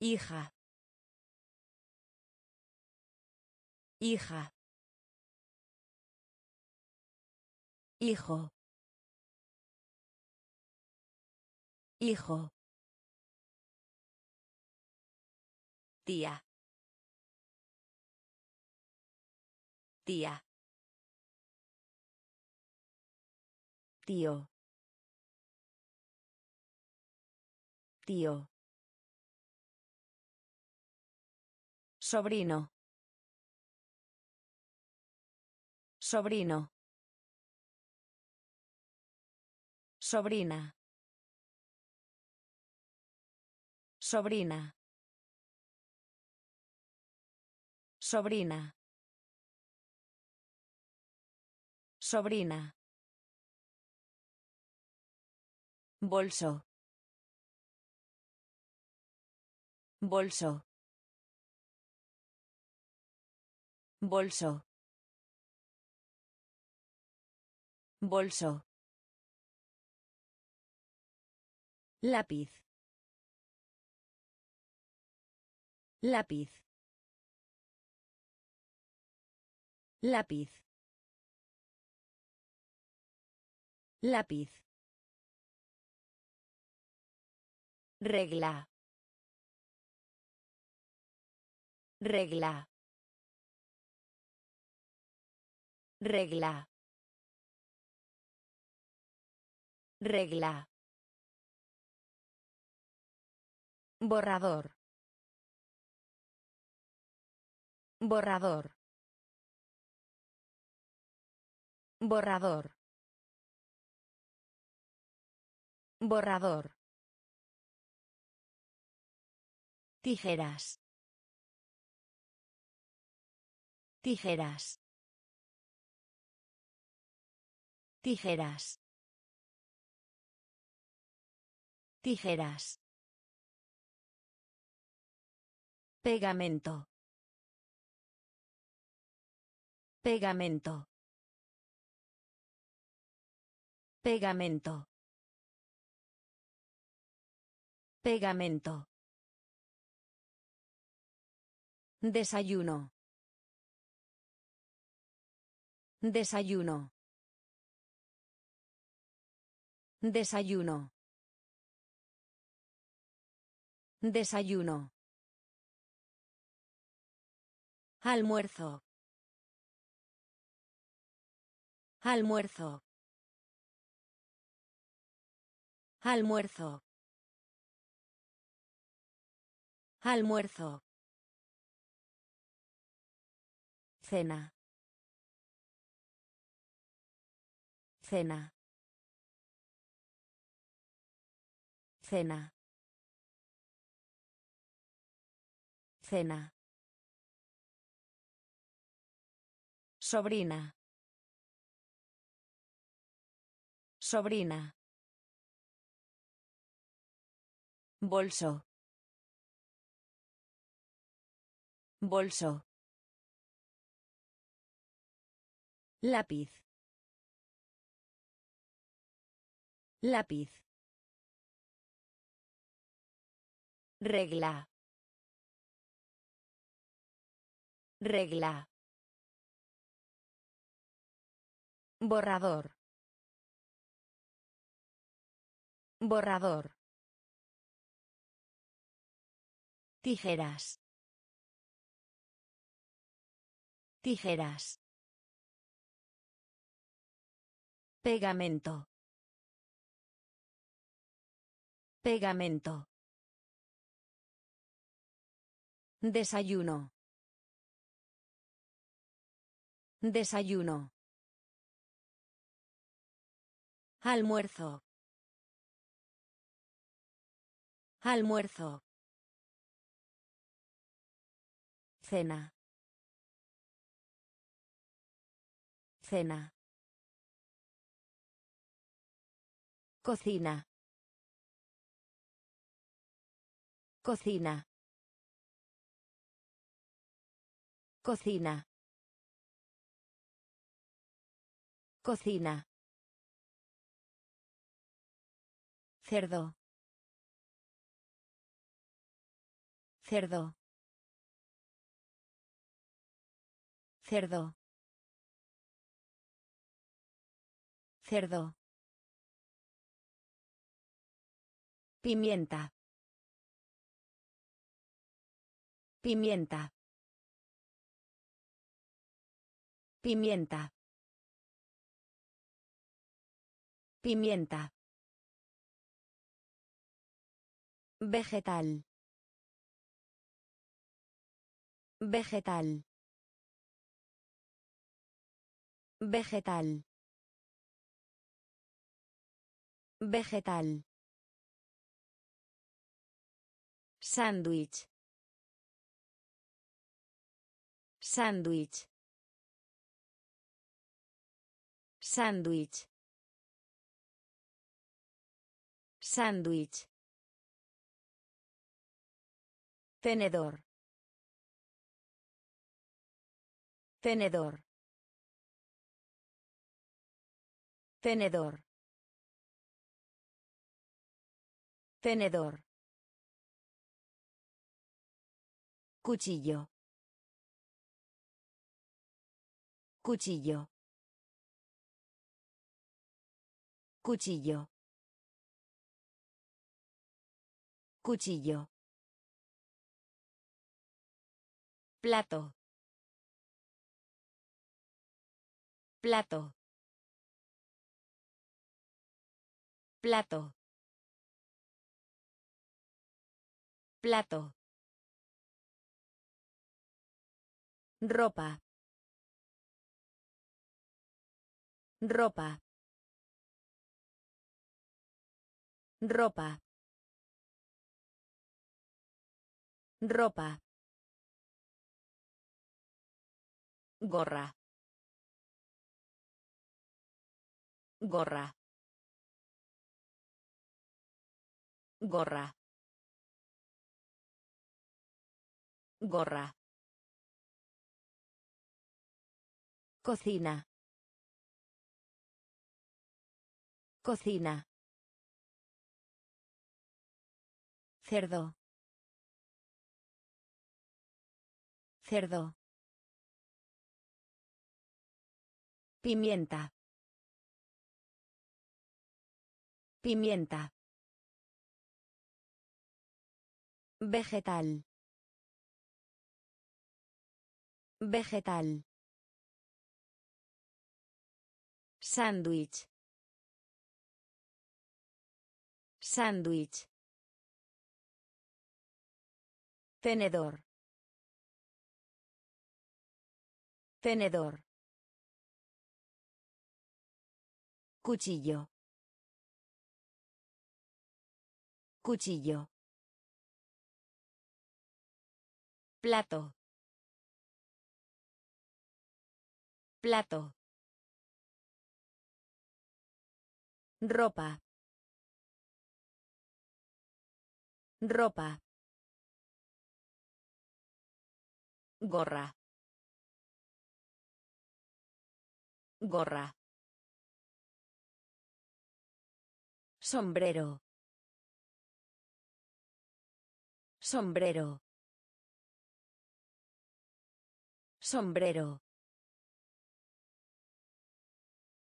Hija. Hija. Hijo. Hijo. Tía. Tía. Tío. Tío. Sobrino. Sobrino. Sobrina. Sobrina. Sobrina. Sobrina. Bolso. Bolso. Bolso. Bolso. Lápiz. Lápiz. Lápiz. Lápiz. Regla. Regla. Regla. Regla. Borrador. Borrador. Borrador. Borrador. Tijeras. Tijeras. Tijeras. Tijeras. Pegamento. Pegamento. Pegamento. Pegamento. Desayuno. Desayuno. Desayuno. Desayuno. Almuerzo. Almuerzo. Almuerzo. Almuerzo. Cena. Cena. Cena. Cena. Sobrina. Sobrina. Bolso. Bolso. Lápiz. Lápiz. Regla. Regla. Borrador. Borrador. Tijeras. Tijeras. Pegamento. Pegamento. Desayuno. Desayuno. Almuerzo. Almuerzo. Cena. Cena. Cocina. Cocina. Cocina. Cocina. Cerdo. Cerdo. Cerdo. Cerdo. Pimienta. Pimienta. Pimienta. Pimienta. Vegetal. Vegetal. Vegetal. Vegetal. Sándwich. Sándwich. Sándwich. Sándwich. Tenedor. Tenedor. Tenedor. Tenedor. Cuchillo. Cuchillo. Cuchillo. Cuchillo. Plato. Plato. Plato. Plato. Ropa. Ropa. Ropa. Ropa. Gorra. Gorra. Gorra. Gorra. Cocina. Cocina. Cerdo. Cerdo. Pimienta. Pimienta. Vegetal. Vegetal. Sándwich. Sándwich. Tenedor. Tenedor. Cuchillo. Cuchillo. Plato. Plato. Ropa. Ropa. Gorra. Gorra. Sombrero. Sombrero. Sombrero.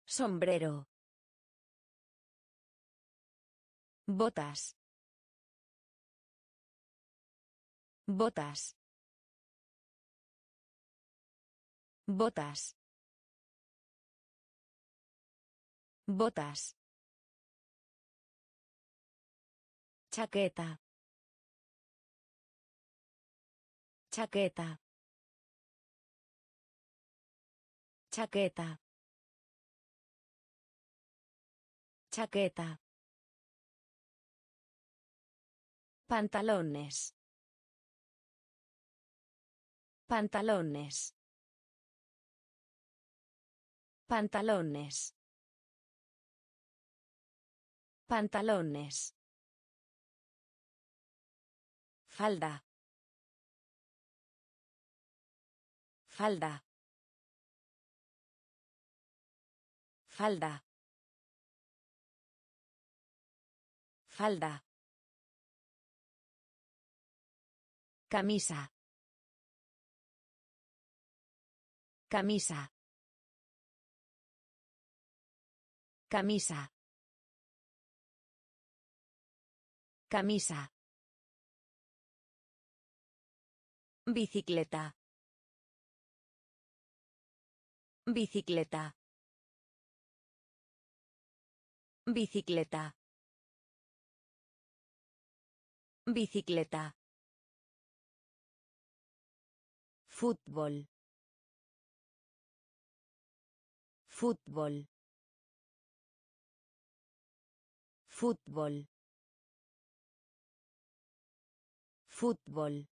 Sombrero. Botas. Botas. Botas. Botas. Chaqueta. Chaqueta. Chaqueta. Chaqueta. Pantalones. Pantalones. Pantalones. Pantalones. Falda. Falda. Falda. Falda. Camisa. Camisa. Camisa. Camisa. Bicicleta. Bicicleta. Bicicleta. Bicicleta. Fútbol. Fútbol. Fútbol. Fútbol.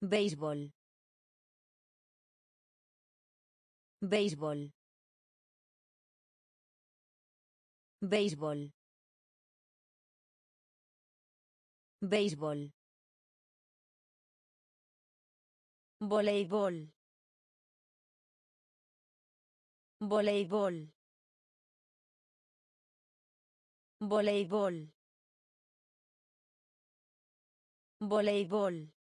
Béisbol. Béisbol. Béisbol. Béisbol. Voleibol. Voleibol. Voleibol. Voleibol.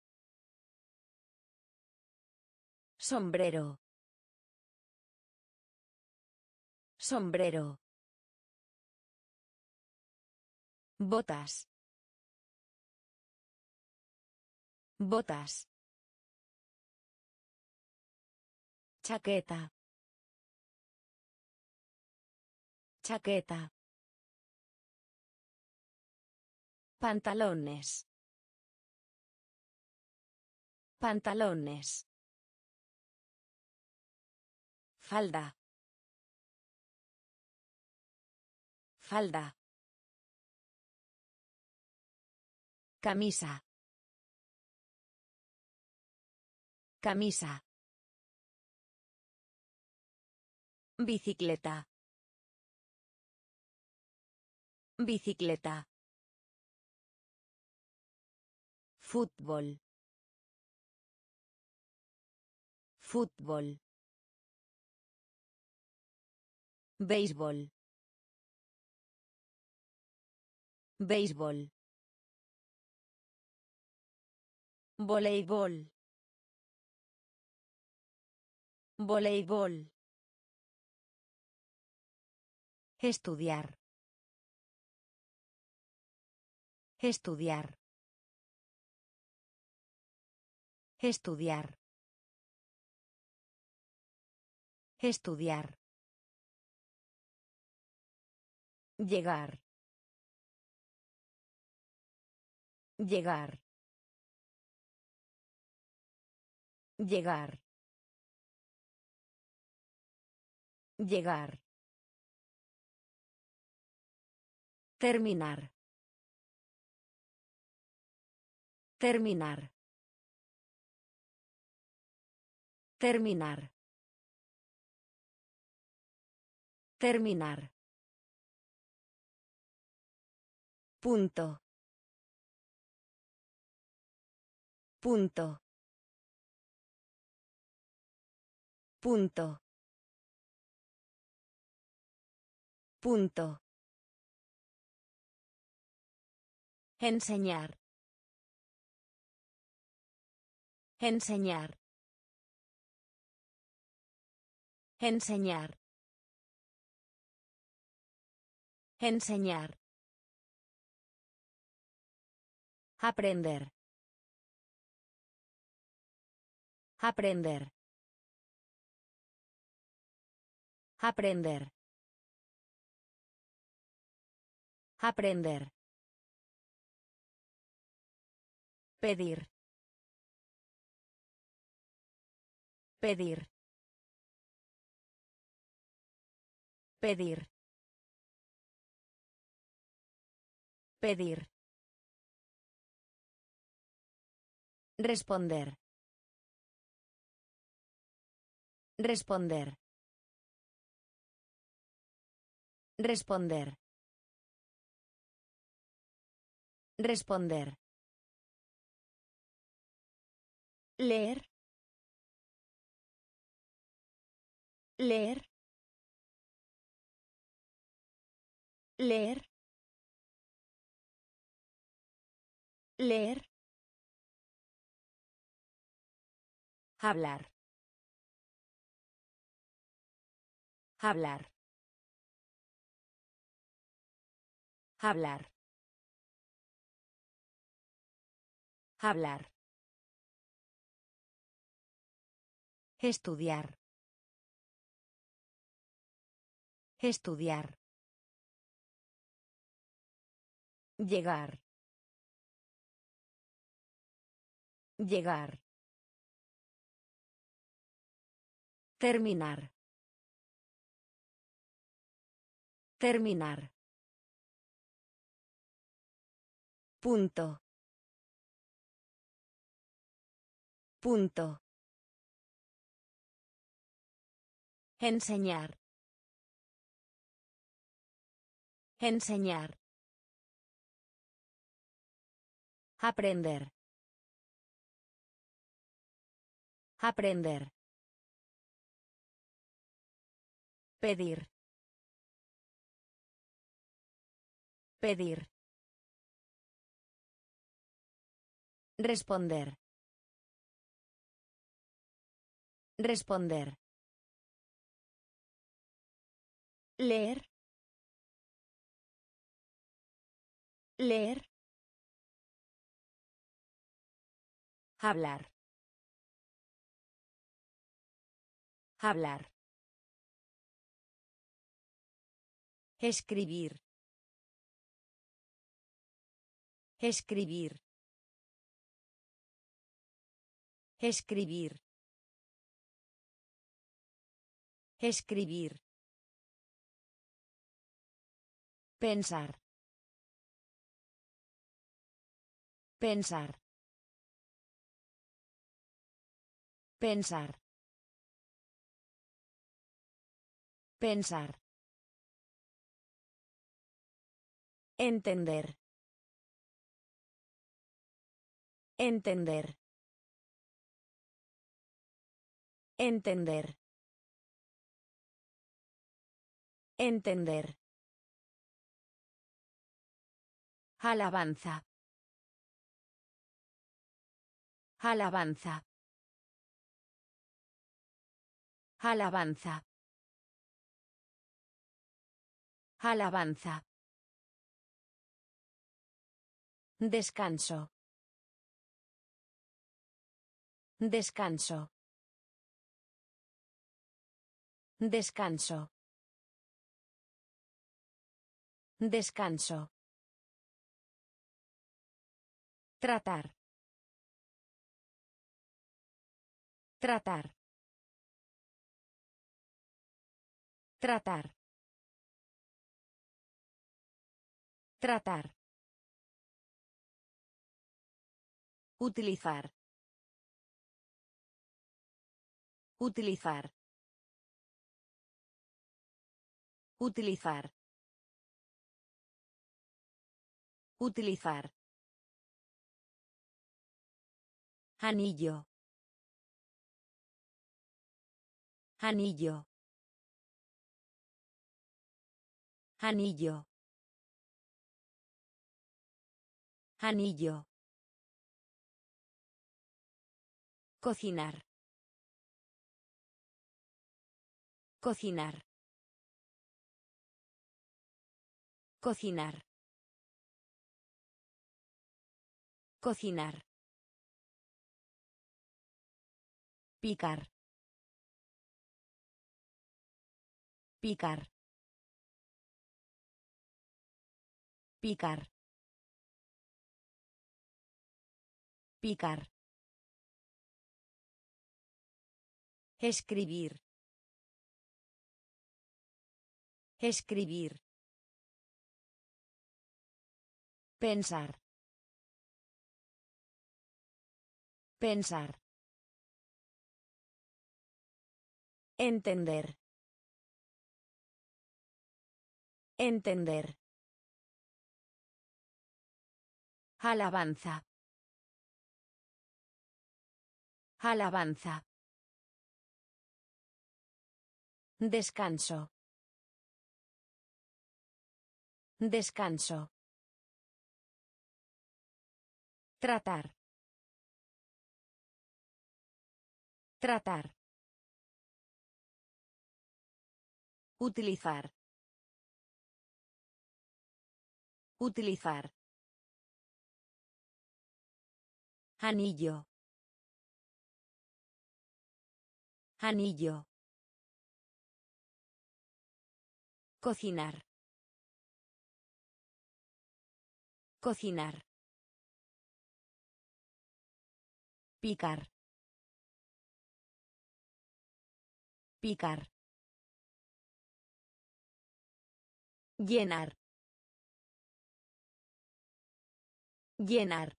Sombrero. Sombrero. Botas. Botas. Chaqueta. Chaqueta. Pantalones. Pantalones. Falda. Falda. Camisa. Camisa. Bicicleta. Bicicleta. Fútbol. Fútbol. Béisbol. Béisbol. Voleibol. Voleibol. Estudiar. Estudiar. Estudiar. Estudiar. Llegar. Llegar. Llegar. Llegar. Terminar. Terminar. Terminar. Terminar. Punto. Punto. Punto. Punto. Enseñar. Enseñar. Enseñar. Enseñar. Aprender. Aprender. Aprender. Aprender. Pedir. Pedir. Pedir. Pedir. Responder. Responder. Responder. Responder. Leer. Leer. Leer. Leer. Hablar. Hablar. Hablar. Hablar. Estudiar. Estudiar. Llegar. Llegar. Terminar. Terminar. Punto. Punto. Enseñar. Enseñar. Aprender. Aprender. Pedir. Pedir. Responder. Responder. Leer. Leer. Hablar. Hablar. Escribir. Escribir. Escribir. Escribir. Pensar. Pensar. Pensar. Pensar. Entender. Entender. Entender. Entender. Alabanza. Alabanza. Alabanza. Alabanza. Descanso. Descanso. Descanso. Descanso. Tratar. Tratar. Tratar. Tratar. Utilizar. Utilizar. Utilizar. Utilizar. Anillo. Anillo. Anillo. Anillo. Cocinar. Cocinar. Cocinar. Cocinar. Picar. Picar. Picar. Picar. Escribir. Escribir. Pensar. Pensar. Entender. Entender. Alabanza. Alabanza. Descanso. Descanso. Tratar. Tratar. Utilizar. Utilizar. Anillo. Anillo. Cocinar. Cocinar. Picar. Picar. Llenar. Llenar.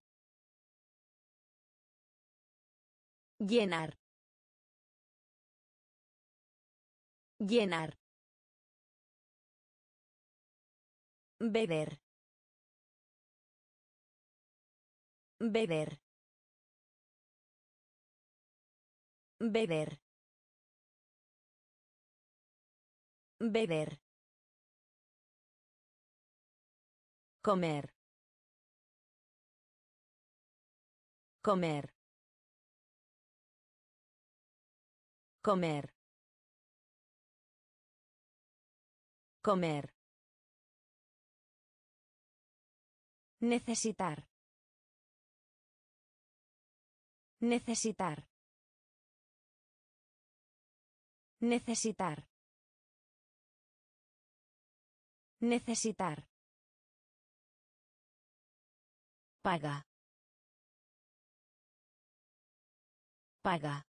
Llenar. Llenar. Beber. Beber. Beber. Beber. Comer. Comer. Comer. Comer. Necesitar. Necesitar. Necesitar. Necesitar. Paga. Paga.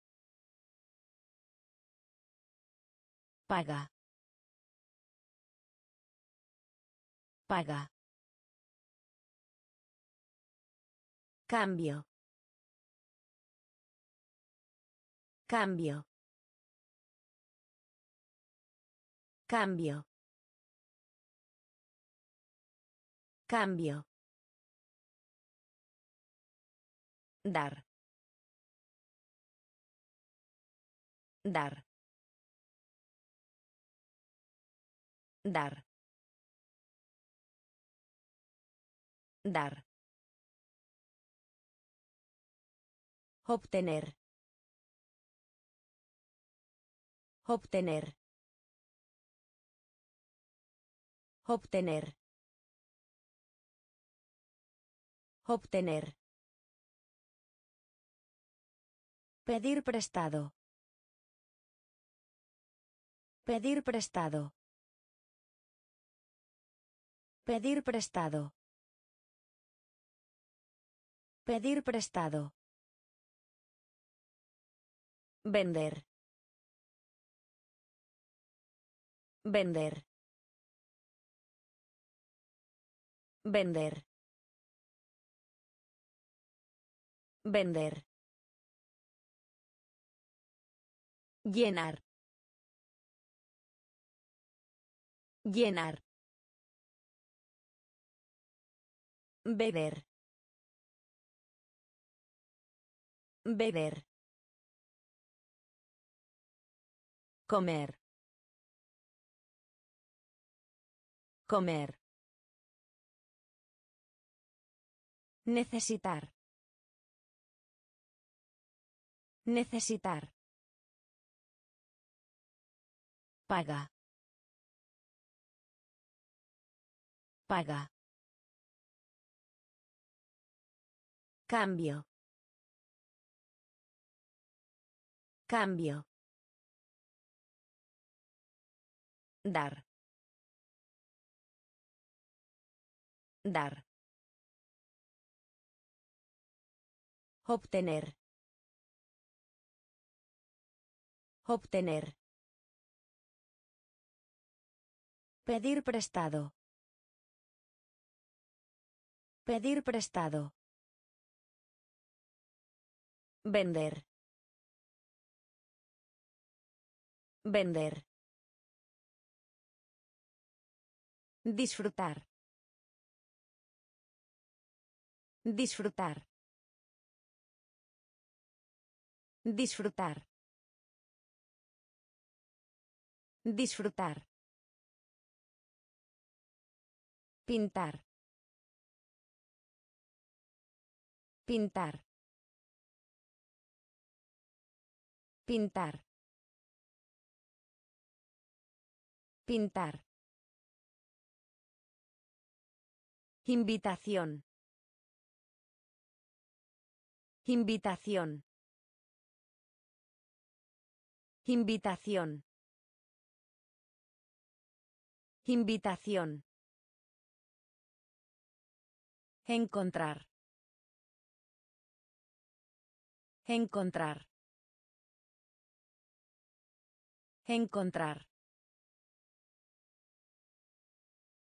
Paga. Paga. Cambio. Cambio. Cambio. Cambio. Dar. Dar. Dar. Dar. Obtener. Obtener. Obtener. Obtener. Pedir prestado. Pedir prestado. Pedir prestado. Pedir prestado. Vender. Vender. Vender. Vender. Llenar. Llenar. Beber. Beber. Comer. Comer. Necesitar. Necesitar. Paga. Paga. Cambio. Cambio. Dar. Dar. Obtener. Obtener. Pedir prestado. Pedir prestado. Vender. Vender. Disfrutar. Disfrutar. Disfrutar. Disfrutar. Pintar. Pintar. Pintar. Pintar. Invitación. Invitación. Invitación. Invitación. Encontrar. Encontrar. Encontrar.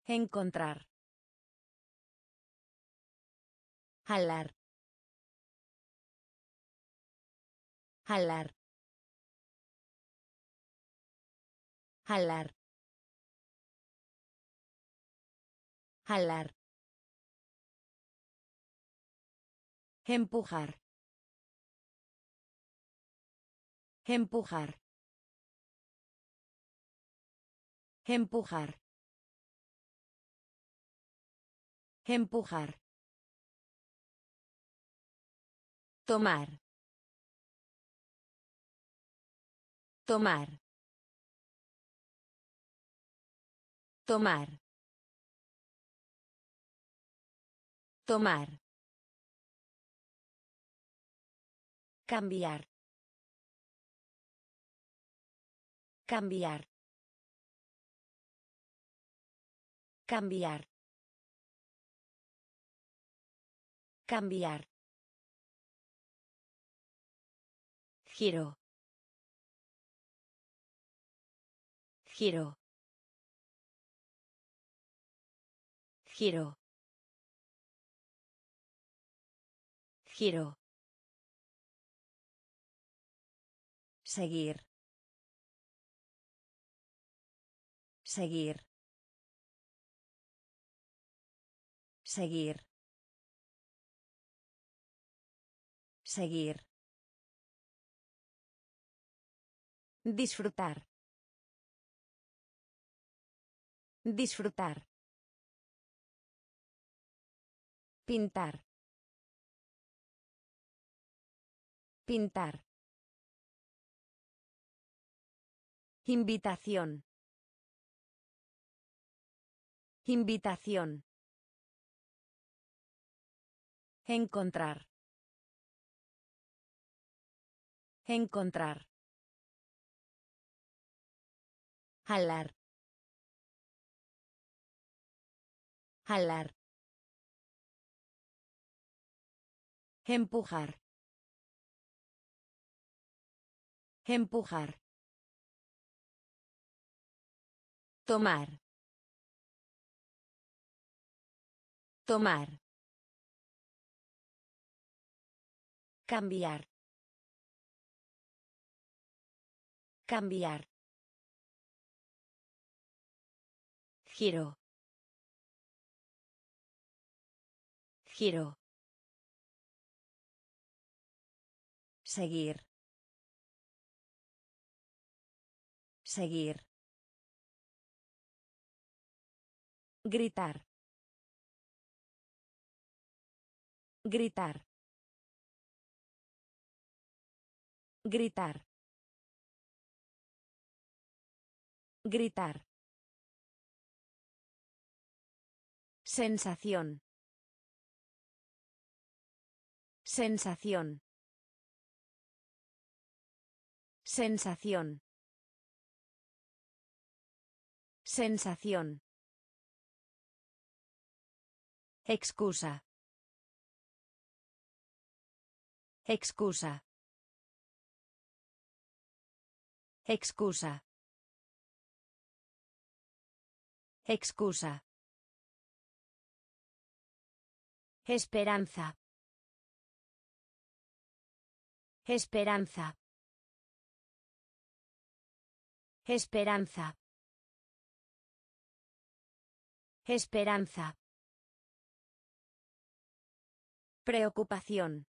Encontrar. Jalar. Jalar. Jalar. Jalar. Empujar. Empujar. Empujar. Empujar. Tomar. Tomar. Tomar. Tomar. Cambiar. Cambiar. Cambiar. Cambiar. Giro. Giro. Giro. Giro. Seguir. Seguir. Seguir. Seguir. Disfrutar. Disfrutar. Pintar. Pintar. Invitación. Invitación. Encontrar. Encontrar. Jalar. Jalar. Empujar. Empujar. Tomar. Tomar. Cambiar. Cambiar. Giro. Giro. Seguir. Seguir. Gritar. Gritar. Gritar. Gritar. Sensación. Sensación. Sensación. Sensación. Excusa. Excusa. Excusa. Excusa. Esperanza. Esperanza. Esperanza. Esperanza. Preocupación.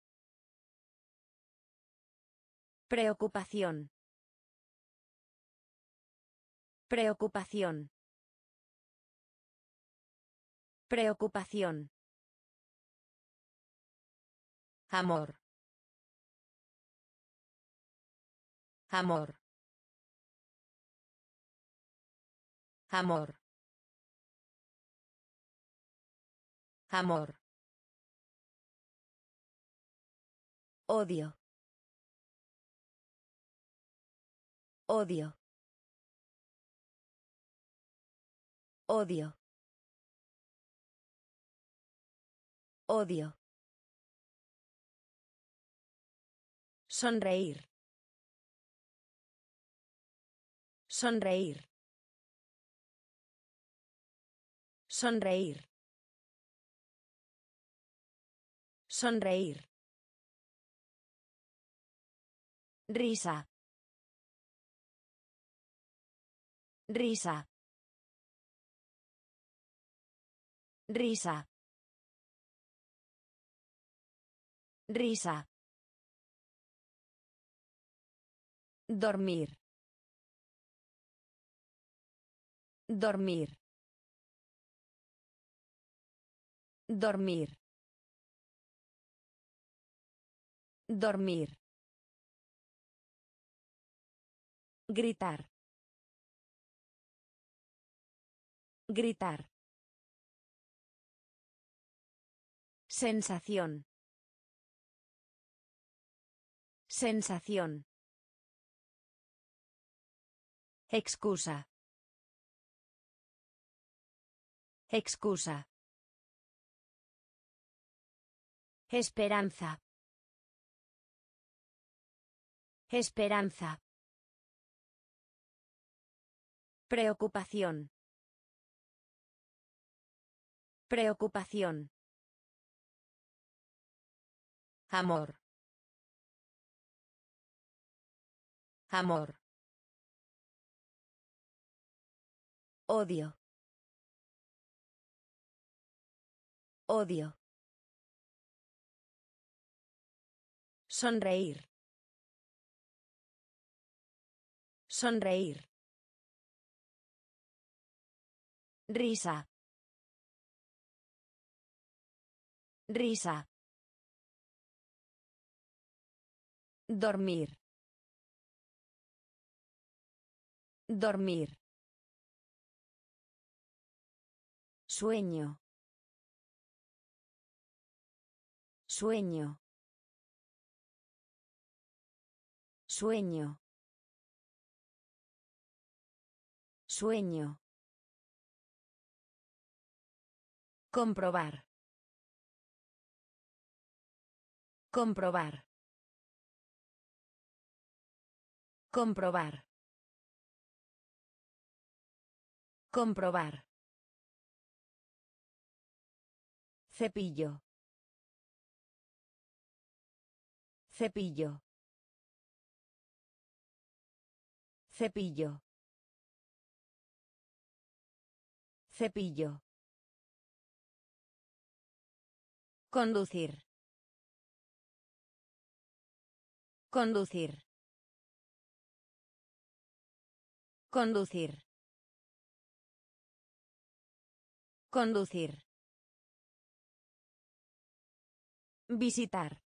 Preocupación. Preocupación. Preocupación. Amor. Amor. Amor. Amor. Odio. Odio. Odio. Odio. Sonreír. Sonreír. Sonreír. Sonreír. Risa. Risa. Risa. Risa. Dormir. Dormir. Dormir. Dormir. Gritar. Gritar. Sensación. Sensación. Excusa. Excusa. Esperanza. Esperanza. Preocupación. Preocupación. Amor. Amor. Odio. Odio. Sonreír. Sonreír. Risa. Risa. Dormir. Dormir. Sueño. Sueño. Sueño. Sueño. Comprobar. Comprobar. Comprobar. Comprobar. Cepillo. Cepillo. Cepillo. Cepillo. Conducir. Conducir. Conducir. Conducir. Visitar.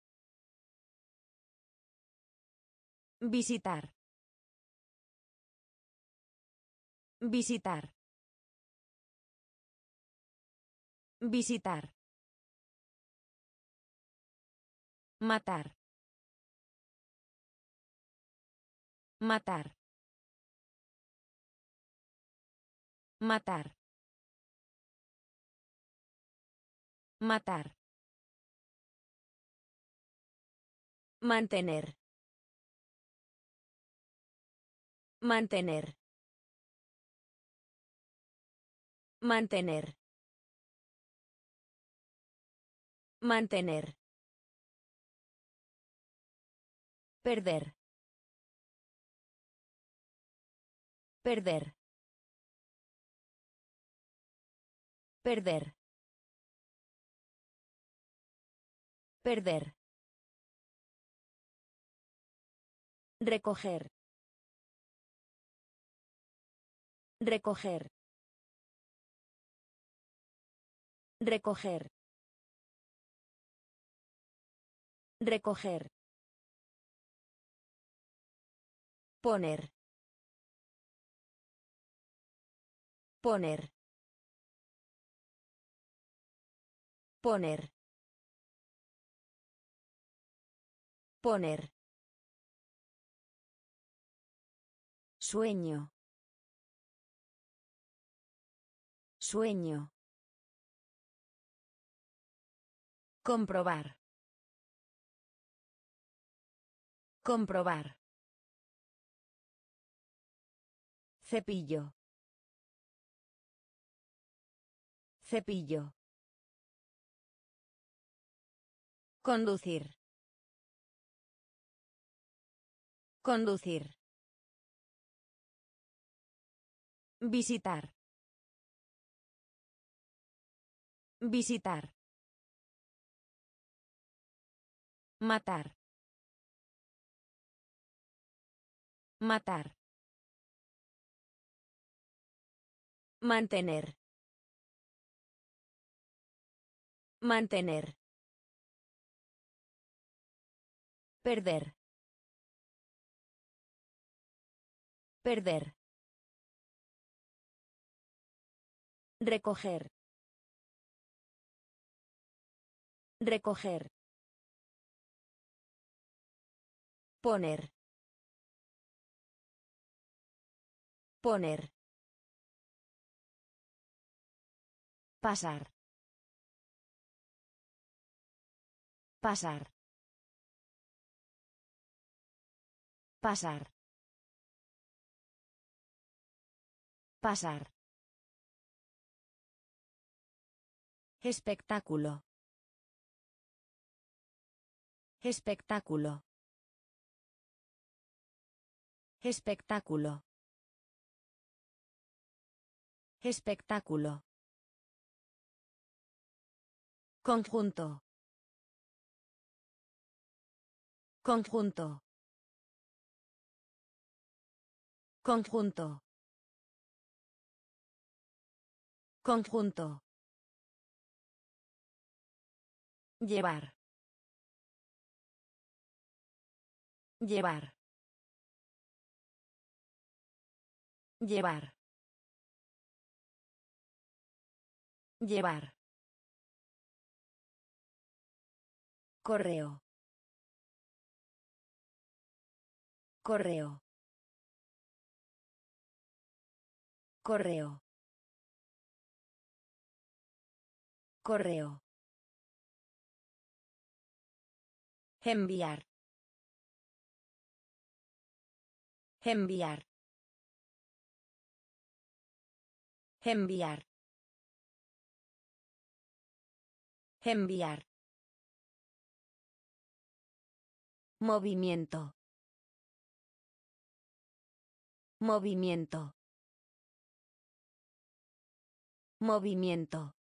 Visitar. Visitar. Visitar. Matar. Matar. Matar. Matar. Mantener. Mantener. Mantener. Mantener. Perder. Perder. Perder. Perder. Recoger. Recoger. Recoger. Recoger. Poner. Poner. Poner. Poner. Sueño. Sueño. Comprobar. Comprobar. Cepillo. Cepillo. Conducir. Conducir. Visitar. Visitar. Matar. Matar. Mantener. Mantener. Perder. Perder. Recoger. Recoger. Poner. Poner. Pasar. Pasar. Pasar. Pasar. Espectáculo. Espectáculo. Espectáculo. Espectáculo. Conjunto. Conjunto. Conjunto. Conjunto. Llevar. Llevar. Llevar. Llevar. Correo. Correo. Correo. Correo. Enviar. Enviar. Enviar. Enviar. Movimiento. Movimiento. Movimiento.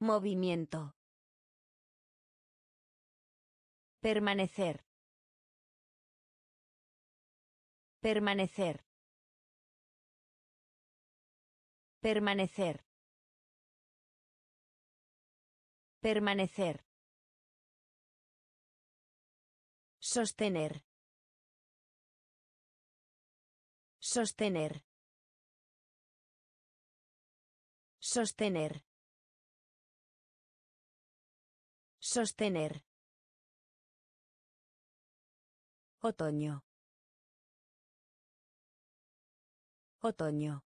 Movimiento. Permanecer. Permanecer. Permanecer. Permanecer. Sostener. Sostener. Sostener. Sostener. Otoño. Otoño.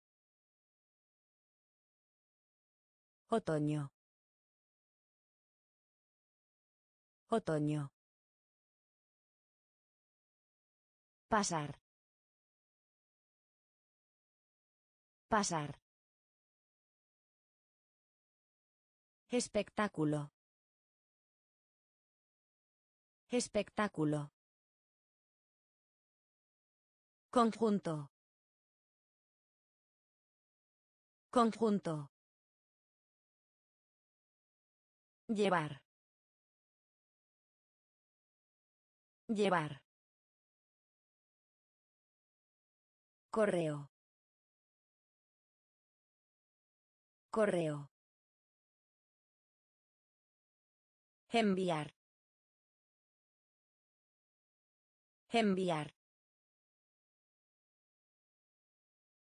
Otoño. Otoño. Pasar. Pasar. Espectáculo. Espectáculo. Conjunto. Conjunto. Llevar. Llevar. Correo. Correo. Enviar. Enviar.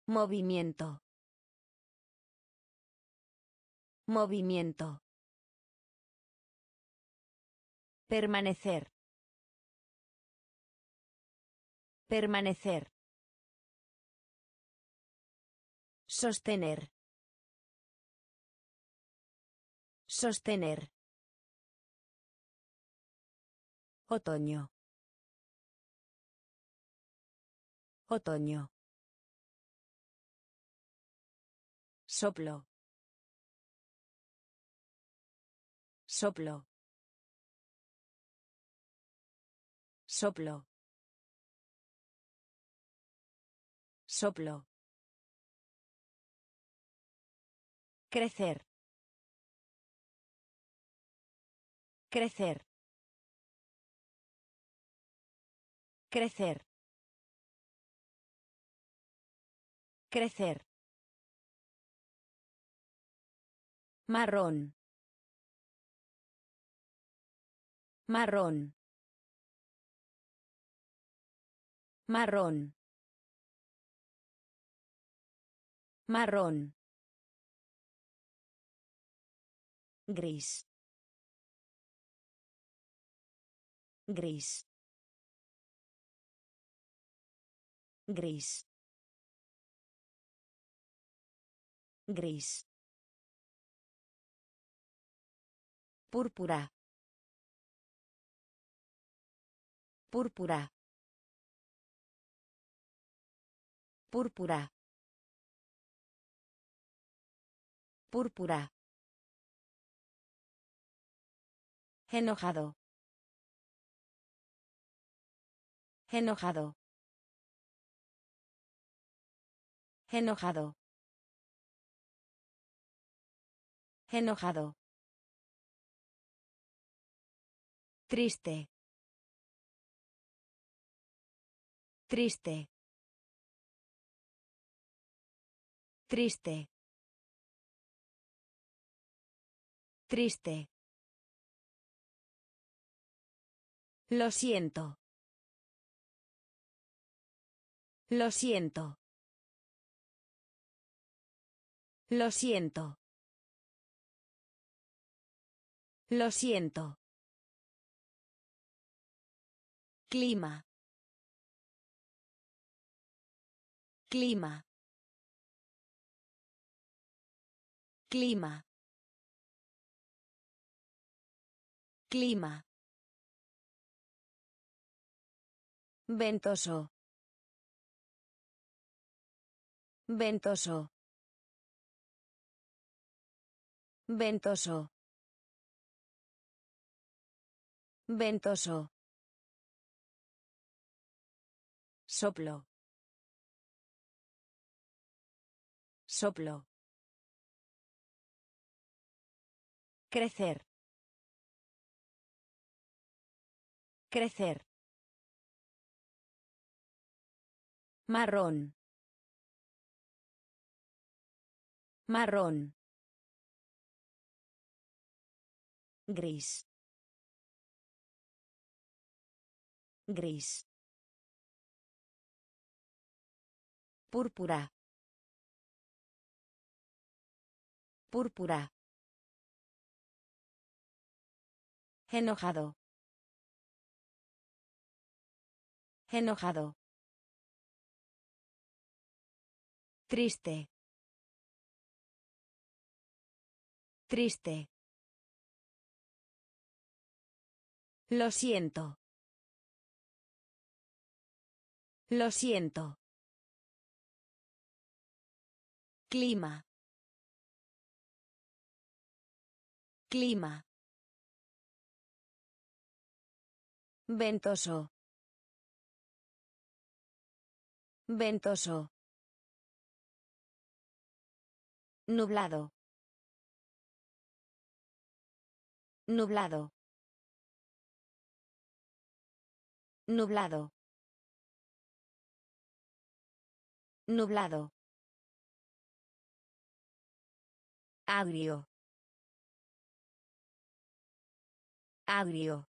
Movimiento. Movimiento. Permanecer. Permanecer. Sostener. Sostener. Otoño. Otoño. Soplo. Soplo. Soplo. Soplo. Crecer. Crecer. Crecer. Crecer. Marrón. Marrón. Marrón. Marrón. Gris. Gris. Gris. Gris. Púrpura. Púrpura. Púrpura. Púrpura. Enojado. Enojado. Enojado. Enojado. Triste. Triste. Triste. Triste. Lo siento. Lo siento. Lo siento. Lo siento. Clima. Clima. Clima. Clima. Ventoso. Ventoso. Ventoso. Ventoso. Soplo. Soplo. Crecer. Crecer. Marrón. Marrón. Gris. Gris. Púrpura. Púrpura. Enojado. Enojado. Triste. Triste. Lo siento. Lo siento. Clima. Clima. Ventoso. Ventoso. Nublado. Nublado. Nublado. Nublado. Agrio. Agrio.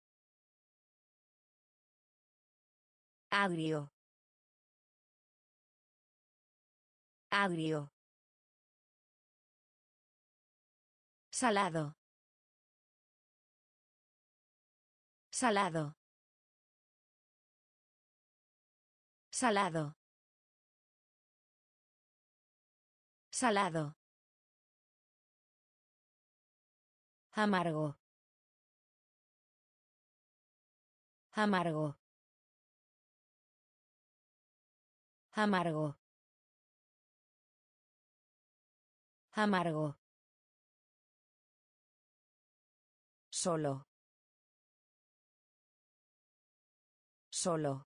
Agrio. Agrio. Salado. Salado. Salado. Salado. Amargo. Amargo. Amargo. Amargo. Solo. Solo.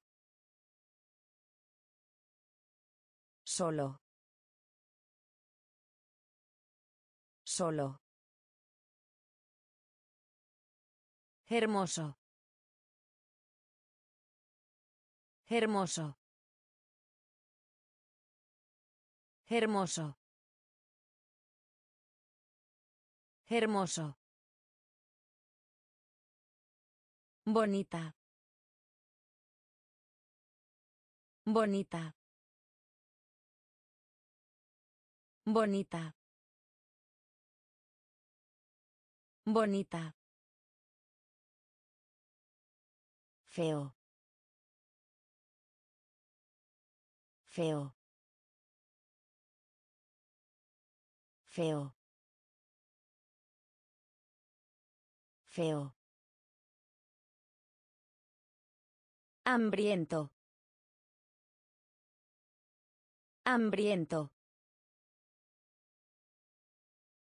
Solo. Solo. Hermoso. Hermoso. Hermoso. Hermoso. Bonita. Bonita. Bonita. Bonita. Feo. Feo. Feo. Feo. Hambriento. Hambriento.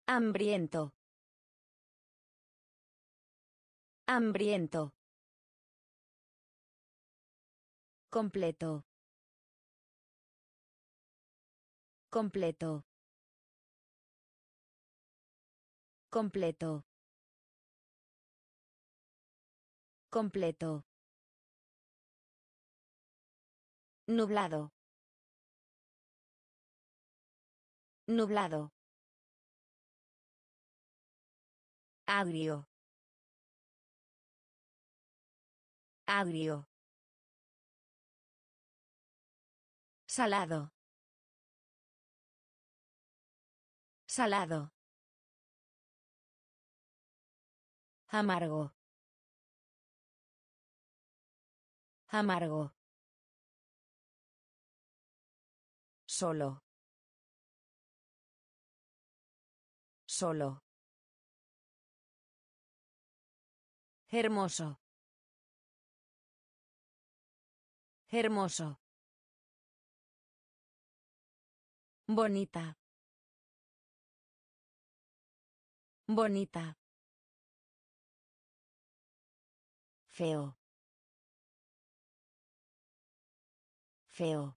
Hambriento. Hambriento. Completo. Completo. Completo. Completo. Nublado. Nublado. Agrio. Agrio. Salado. Salado. Amargo. Amargo. Solo. Solo. Hermoso. Hermoso. Bonita. Bonita. Feo. Feo.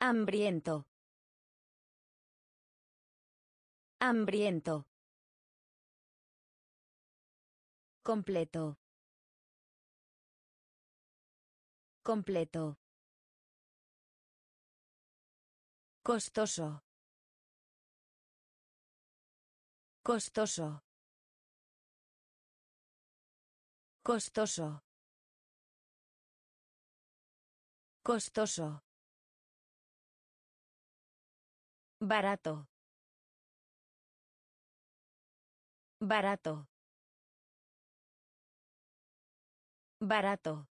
Hambriento. Hambriento. Completo. Completo. Costoso. Costoso. Costoso. Costoso. Barato. Barato. Barato.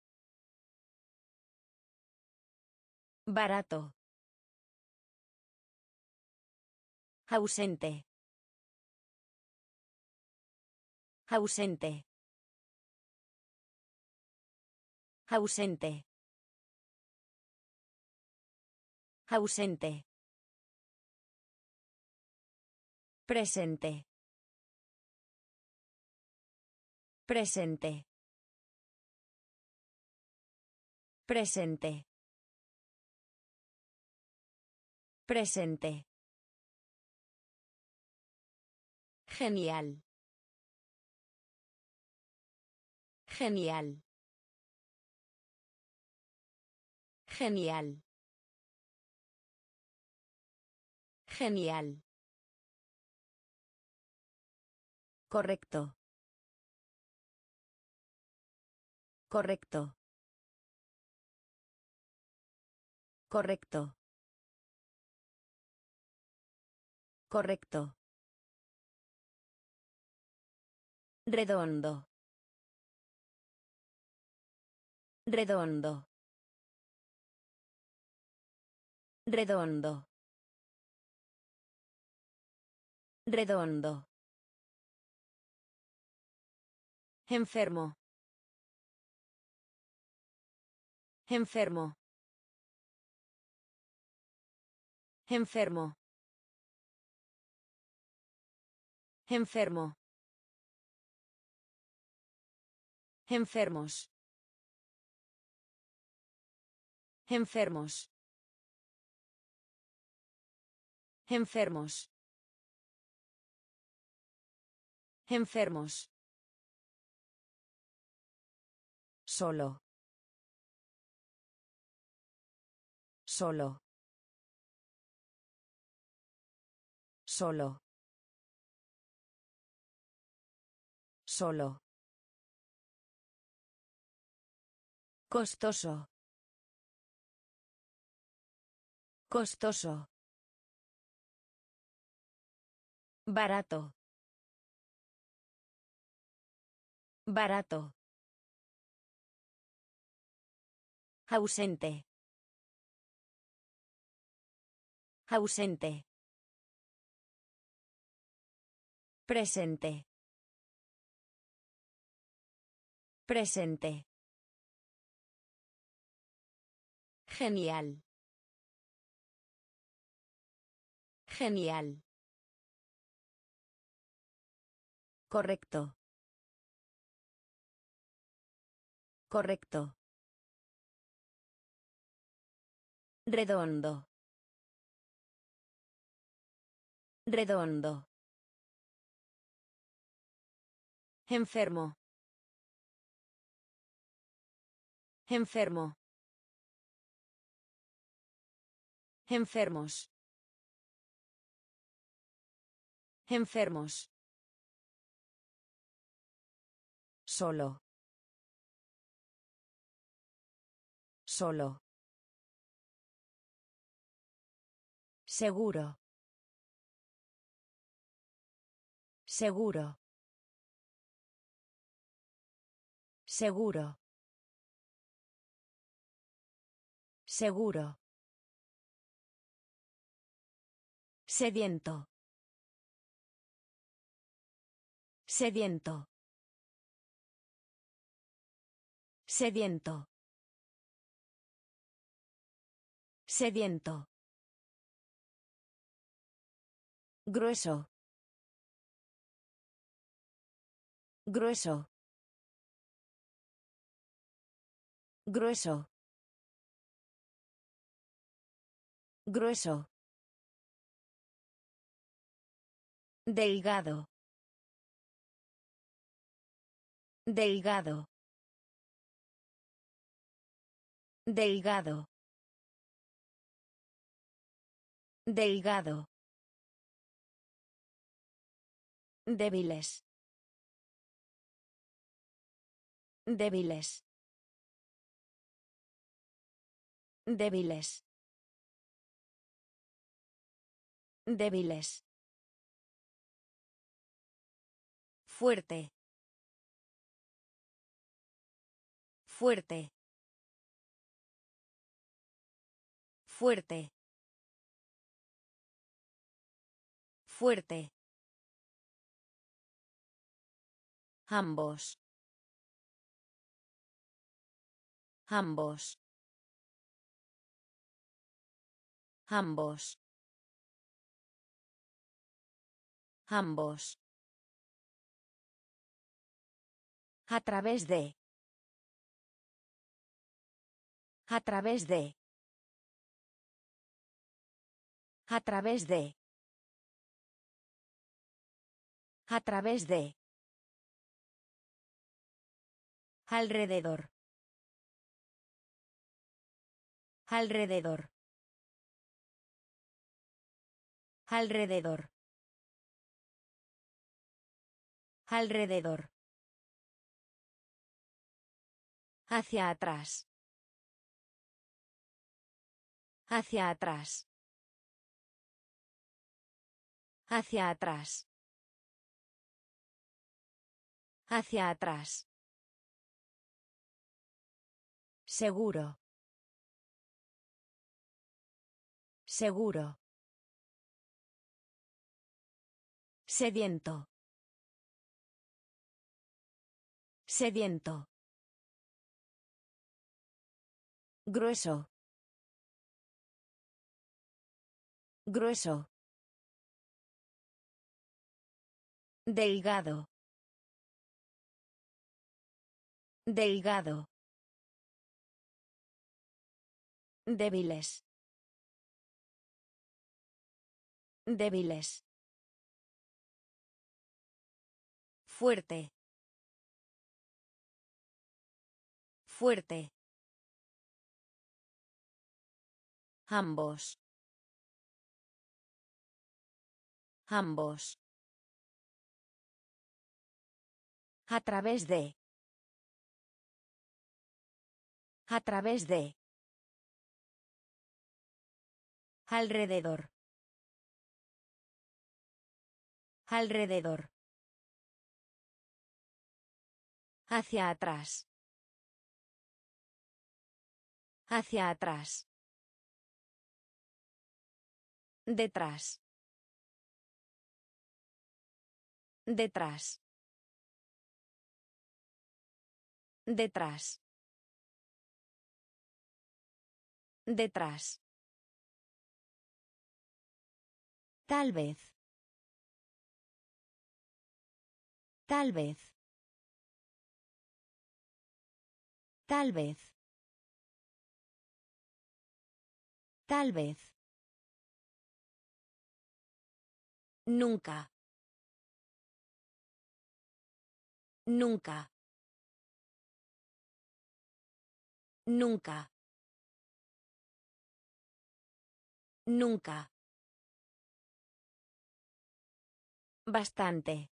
Barato. Ausente. Ausente. Ausente. Ausente. Presente. Presente. Presente. Presente. Genial. Genial. Genial. Genial. Correcto. Correcto. Correcto. Correcto. Redondo. Redondo. Redondo. Redondo. Enfermo. Enfermo. Enfermo. Enfermo. Enfermos. Enfermos. Enfermos. Enfermos. Solo. Solo. Solo. Solo. Costoso. Costoso. Barato. Barato. Ausente. Ausente. Presente. Presente. Genial. Genial. Correcto. Correcto. Redondo. Redondo. Enfermo. Enfermo. Enfermos. Enfermos. Solo. Solo. Seguro. Seguro. Seguro. Seguro. Sediento. Sediento. Sediento. Sediento. Grueso. Grueso. Grueso. Grueso. Delgado. Delgado. Delgado. Delgado. Débiles. Débiles. Débiles. Débiles. Fuerte. Fuerte. Fuerte. Fuerte. Ambos. Ambos. Ambos. Ambos. A través de. A través de. A través de. A través de. Alrededor. Alrededor. Alrededor. Alrededor. Hacia atrás. Hacia atrás. Hacia atrás. Hacia atrás. Seguro. Seguro. Sediento. Sediento. Grueso. Grueso. Delgado. Delgado. Débiles. Débiles. Fuerte. Fuerte. Ambos. Ambos. A través de. A través de. Alrededor. Alrededor. Hacia atrás. Hacia atrás. Detrás. Detrás. Detrás. Detrás. Tal vez. Tal vez. Tal vez. Tal vez. Nunca. Nunca. Nunca. Nunca. Bastante.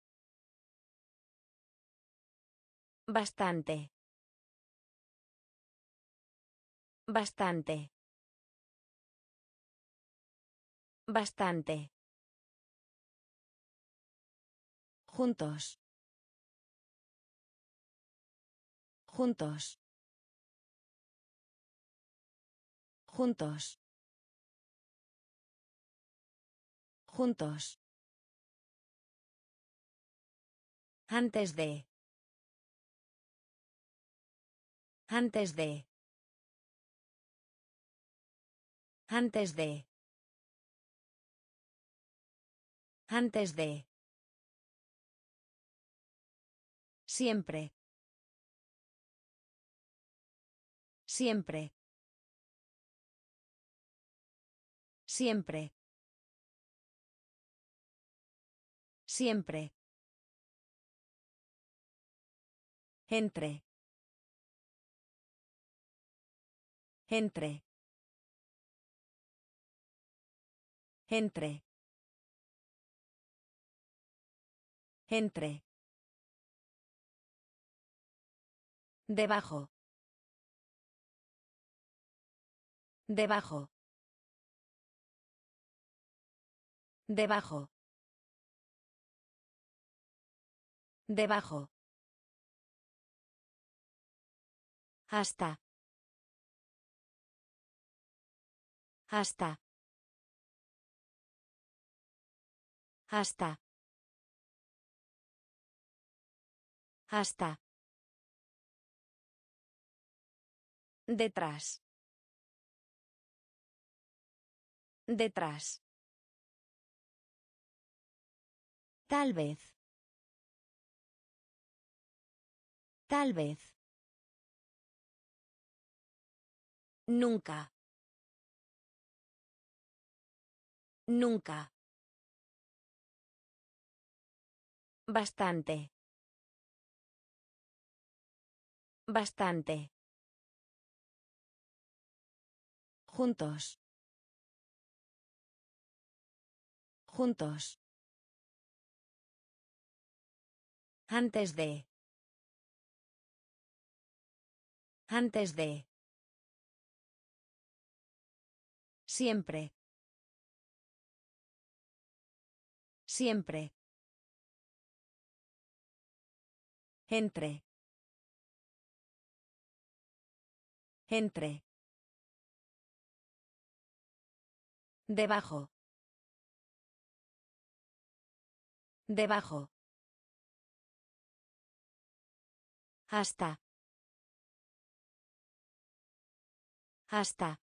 Bastante. Bastante. Bastante. Juntos. Juntos. Juntos. Juntos. Antes de. Antes de. Antes de. Antes de. Siempre. Siempre. Siempre. Siempre. Entre. Entre. Entre. Entre. Debajo. Debajo. Debajo. Debajo. Hasta. Hasta. Hasta. Hasta. Detrás. Detrás. Tal vez. Tal vez. Nunca. Nunca. Bastante. Bastante. Juntos. Juntos. Antes de. Antes de. Siempre. Siempre. Entre. Entre. Debajo. Debajo. Hasta. Hasta.